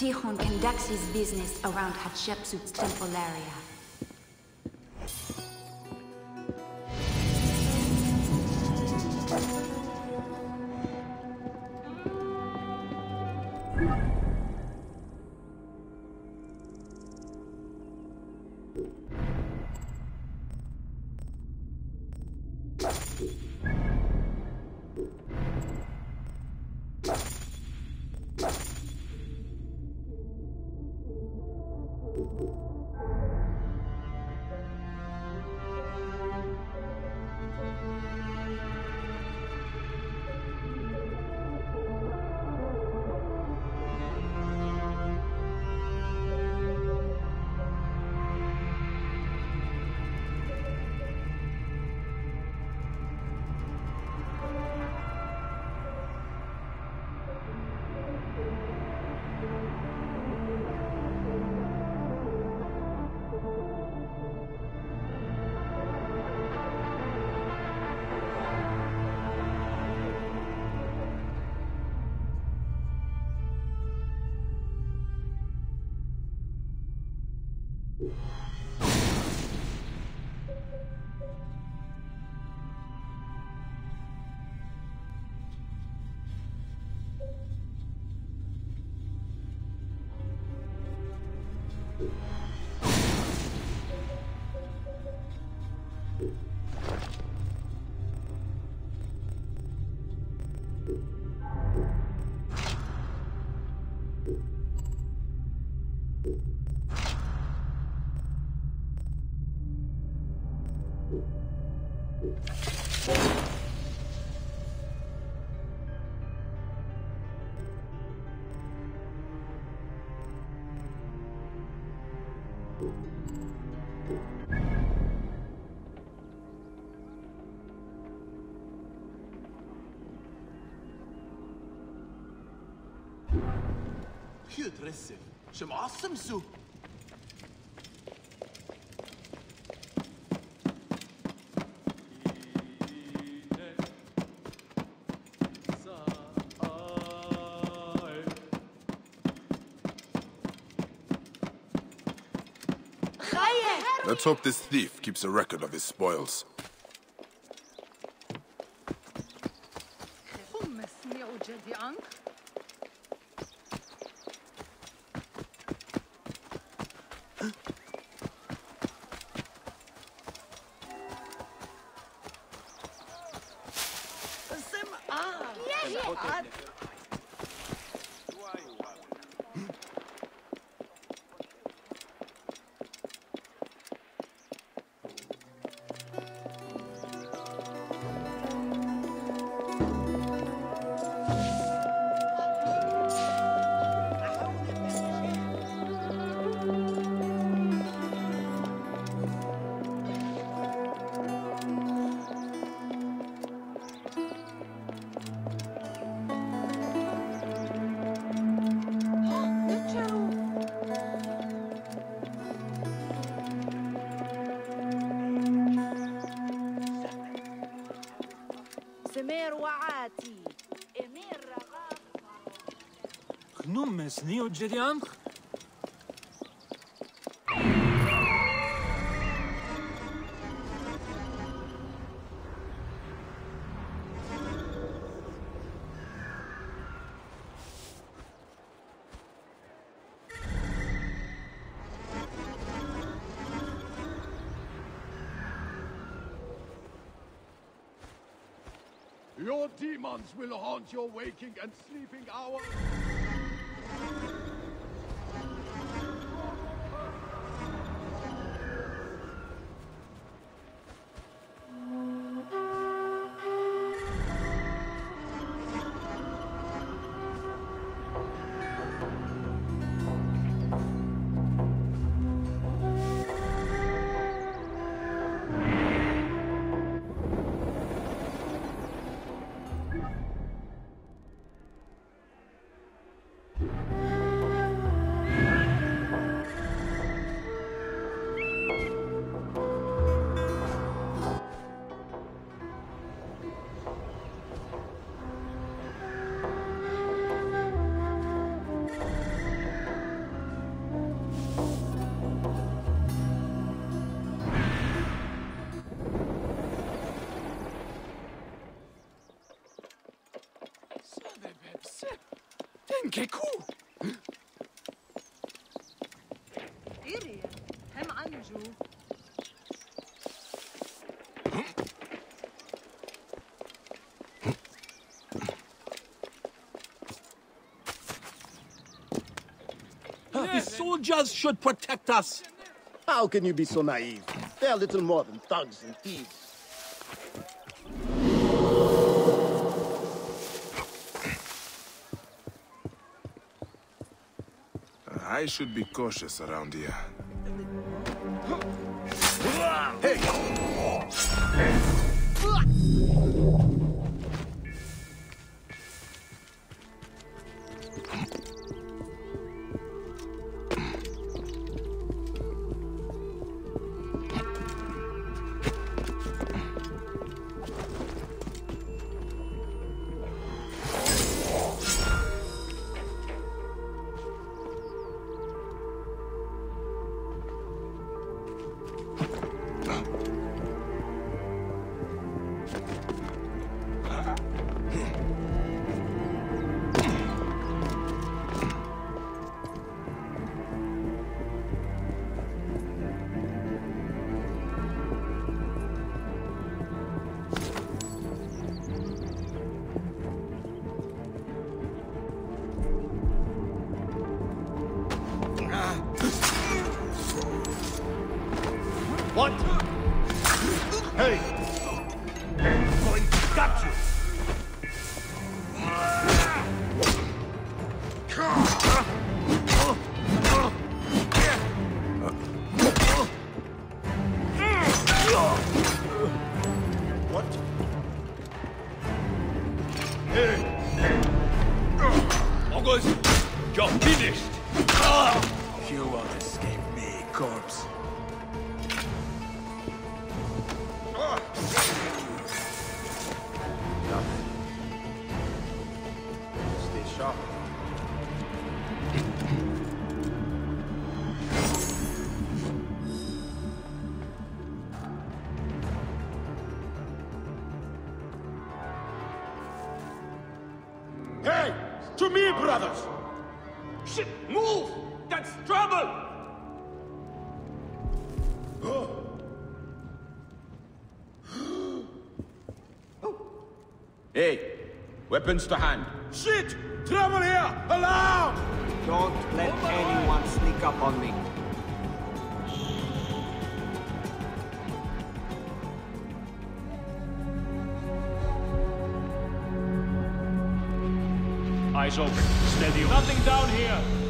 Tihon conducts his business around Hatshepsut's temple area. Some awesome soup. Let's hope this thief keeps a record of his spoils. Your demons will haunt your waking and sleeping hours. The soldiers should protect us. How can you be so naive? They're little more than thugs and thieves. I should be cautious around here. What? You're finished! You won't escape me, corpse. Weapons to hand. Shit! Trouble here! Alarm! Don't let anyone sneak up on me. Eyes open. Steady. Nothing down here.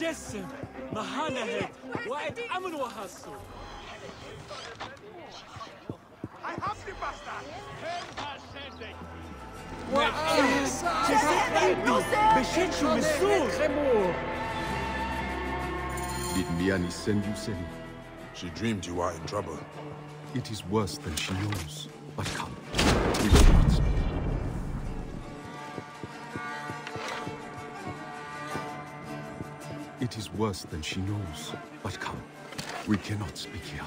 جسم مهانه وعد امن وحصو I have the bastard! Did Miani send you, Sen? She dreamed you are in trouble. It is worse than she knows. But come, we will not worse than she knows. But come, we cannot speak here.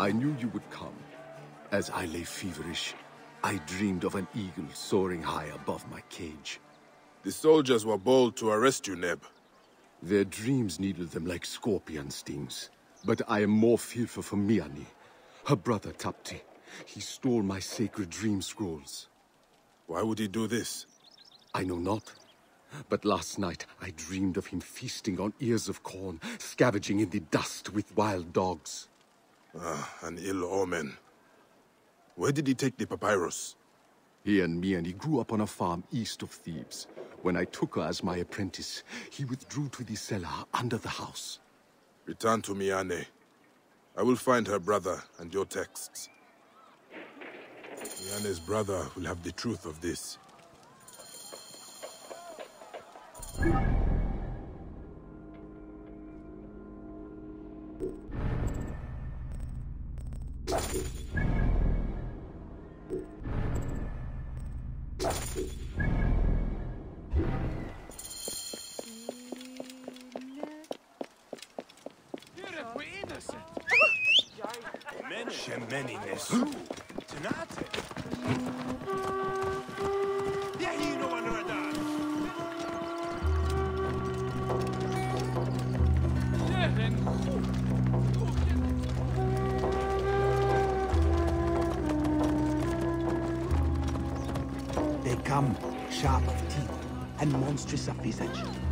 I knew you would come. As I lay feverish, I dreamed of an eagle soaring high above my cage. The soldiers were bold to arrest you, Neb. Their dreams needle them like scorpion stings. But I am more fearful for Miani, her brother Tapti. He stole my sacred dream scrolls. Why would he do this? I know not. But last night I dreamed of him feasting on ears of corn, scavenging in the dust with wild dogs. Ah, an ill omen. Where did he take the papyrus? He and Miani grew up on a farm east of Thebes. When I took her as my apprentice, he withdrew to the cellar under the house. Return to Miane. I will find her brother and your texts. Miane's brother will have the truth of this. Shemeni Yahino Anuradan. They come, sharp of teeth and monstrous of visage.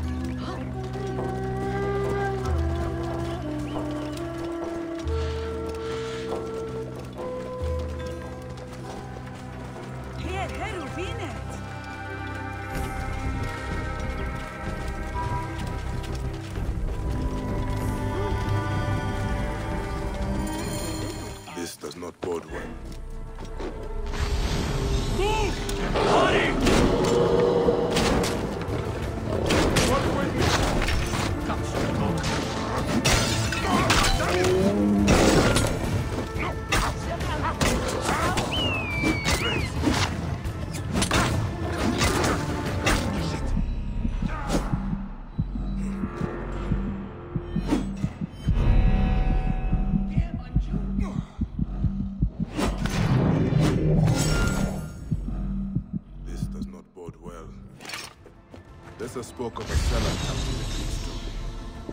Spoke of a cellar.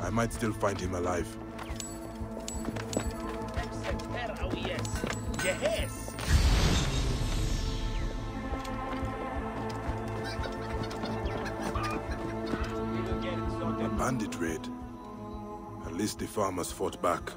I might still find him alive. Yes. A bandit raid. At least the farmers fought back.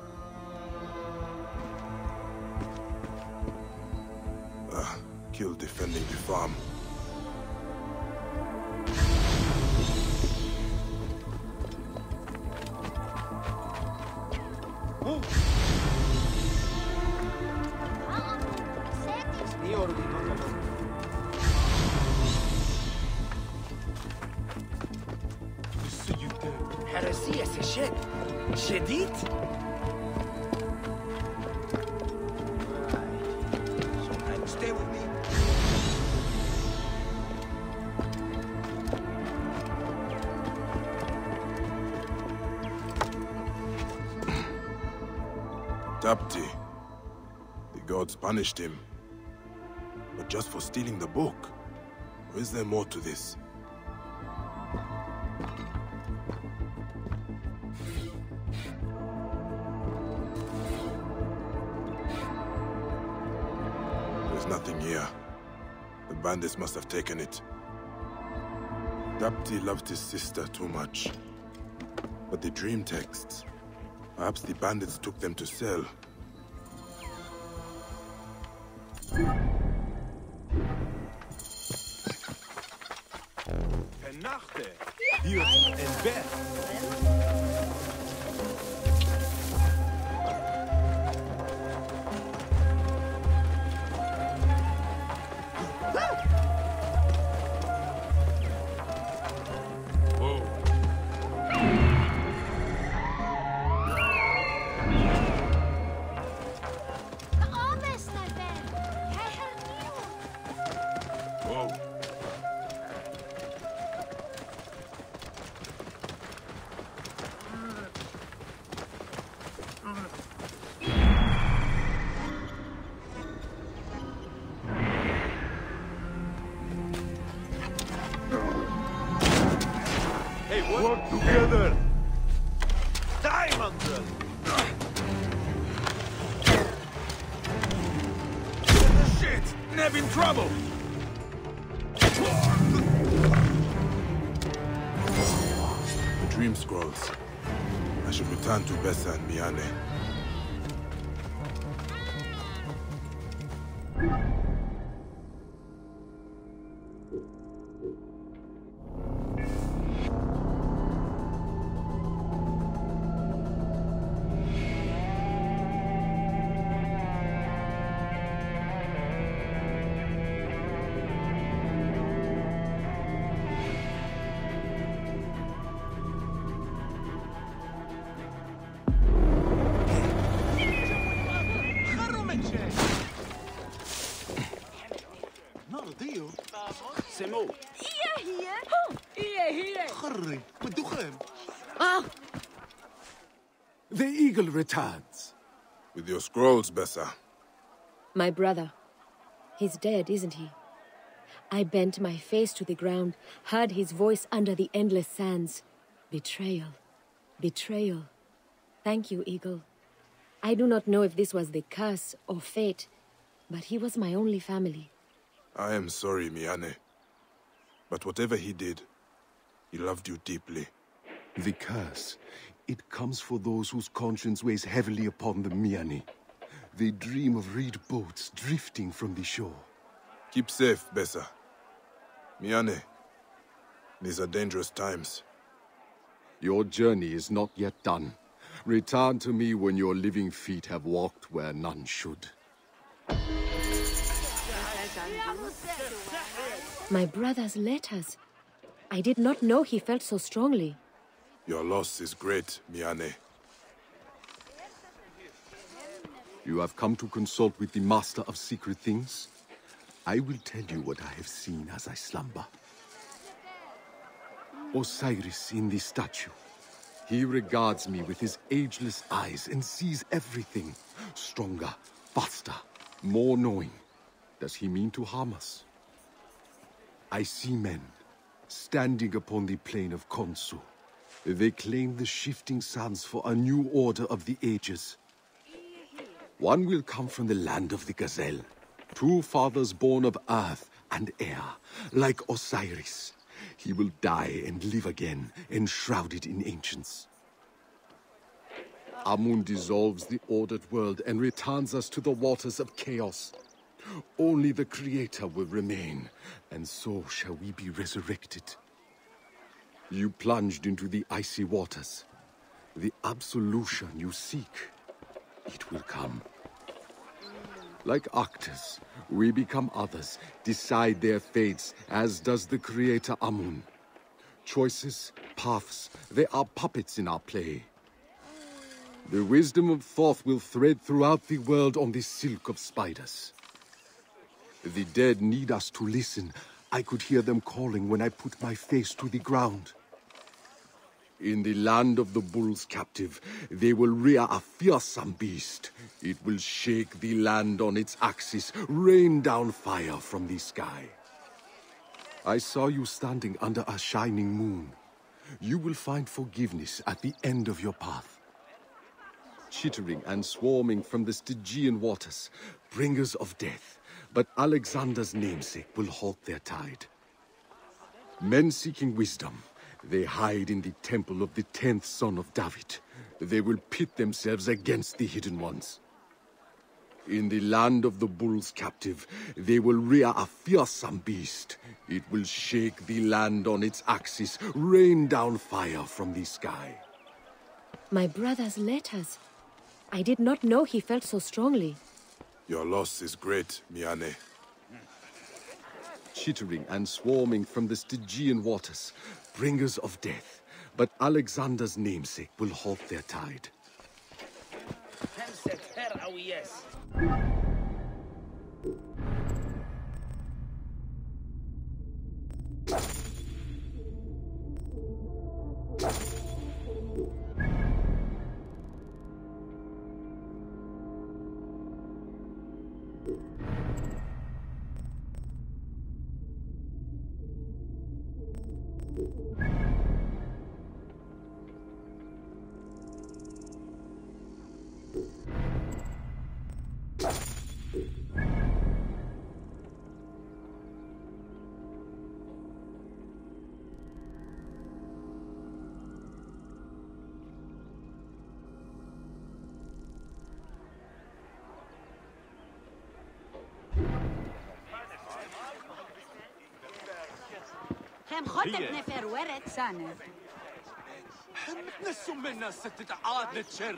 Punished him. But just for stealing the book. Or is there more to this? There's nothing here. The bandits must have taken it. Dapti loved his sister too much. But the dream texts... Perhaps the bandits took them to sell. Penachte. سمو هي هي هي هي خري بالدخان اه The eagle returns. With your scrolls, Bessa. My brother. He's dead, isn't he? I bent my face to the ground, heard his voice under the endless sands. Betrayal. Betrayal. Thank you, Eagle. I do not know if this was the curse or fate, but he was my only family. I am sorry, Miane. But whatever he did, he loved you deeply. The curse, it comes for those whose conscience weighs heavily upon the Miani. They dream of reed boats drifting from the shore. Keep safe, Bessa. Miane, these are dangerous times. Your journey is not yet done. Return to me when your living feet have walked where none should. My brother's letters. I did not know he felt so strongly. Your loss is great, Miane. You have come to consult with the Master of Secret Things? I will tell you what I have seen as I slumber. Osiris in the statue. He regards me with his ageless eyes and sees everything. Stronger, faster, more knowing. Does he mean to harm us? I see men standing upon the plain of Khonsu. They claim the shifting sands for a new order of the ages. One will come from the land of the gazelle. Two fathers born of earth and air, like Osiris. He will die and live again, enshrouded in ancients. Amun dissolves the ordered world and returns us to the waters of chaos. Only the Creator will remain, and so shall we be resurrected. You plunged into the icy waters. The absolution you seek, it will come. Like Arctus, we become others, decide their fates, as does the Creator Amun. Choices, paths, they are puppets in our play. The wisdom of Thoth will thread throughout the world on the silk of spiders. The dead need us to listen. I could hear them calling when I put my face to the ground. In the land of the bulls captive, they will rear a fearsome beast. It will shake the land on its axis, rain down fire from the sky. I saw you standing under a shining moon. You will find forgiveness at the end of your path. Chittering and swarming from the Stygian waters, bringers of death, but Alexander's namesake will halt their tide. Men seeking wisdom, they hide in the temple of the tenth son of David. They will pit themselves against the hidden ones. In the land of the bulls captive, they will rear a fearsome beast. It will shake the land on its axis, rain down fire from the sky. My brother's letters. I did not know he felt so strongly. Your loss is great, Miane. Chittering and swarming from the Stygian waters, bringers of death. But Alexander's namesake will halt their tide. هم خطب نفر ورد سنة نسوا منا ستة عاد نتشر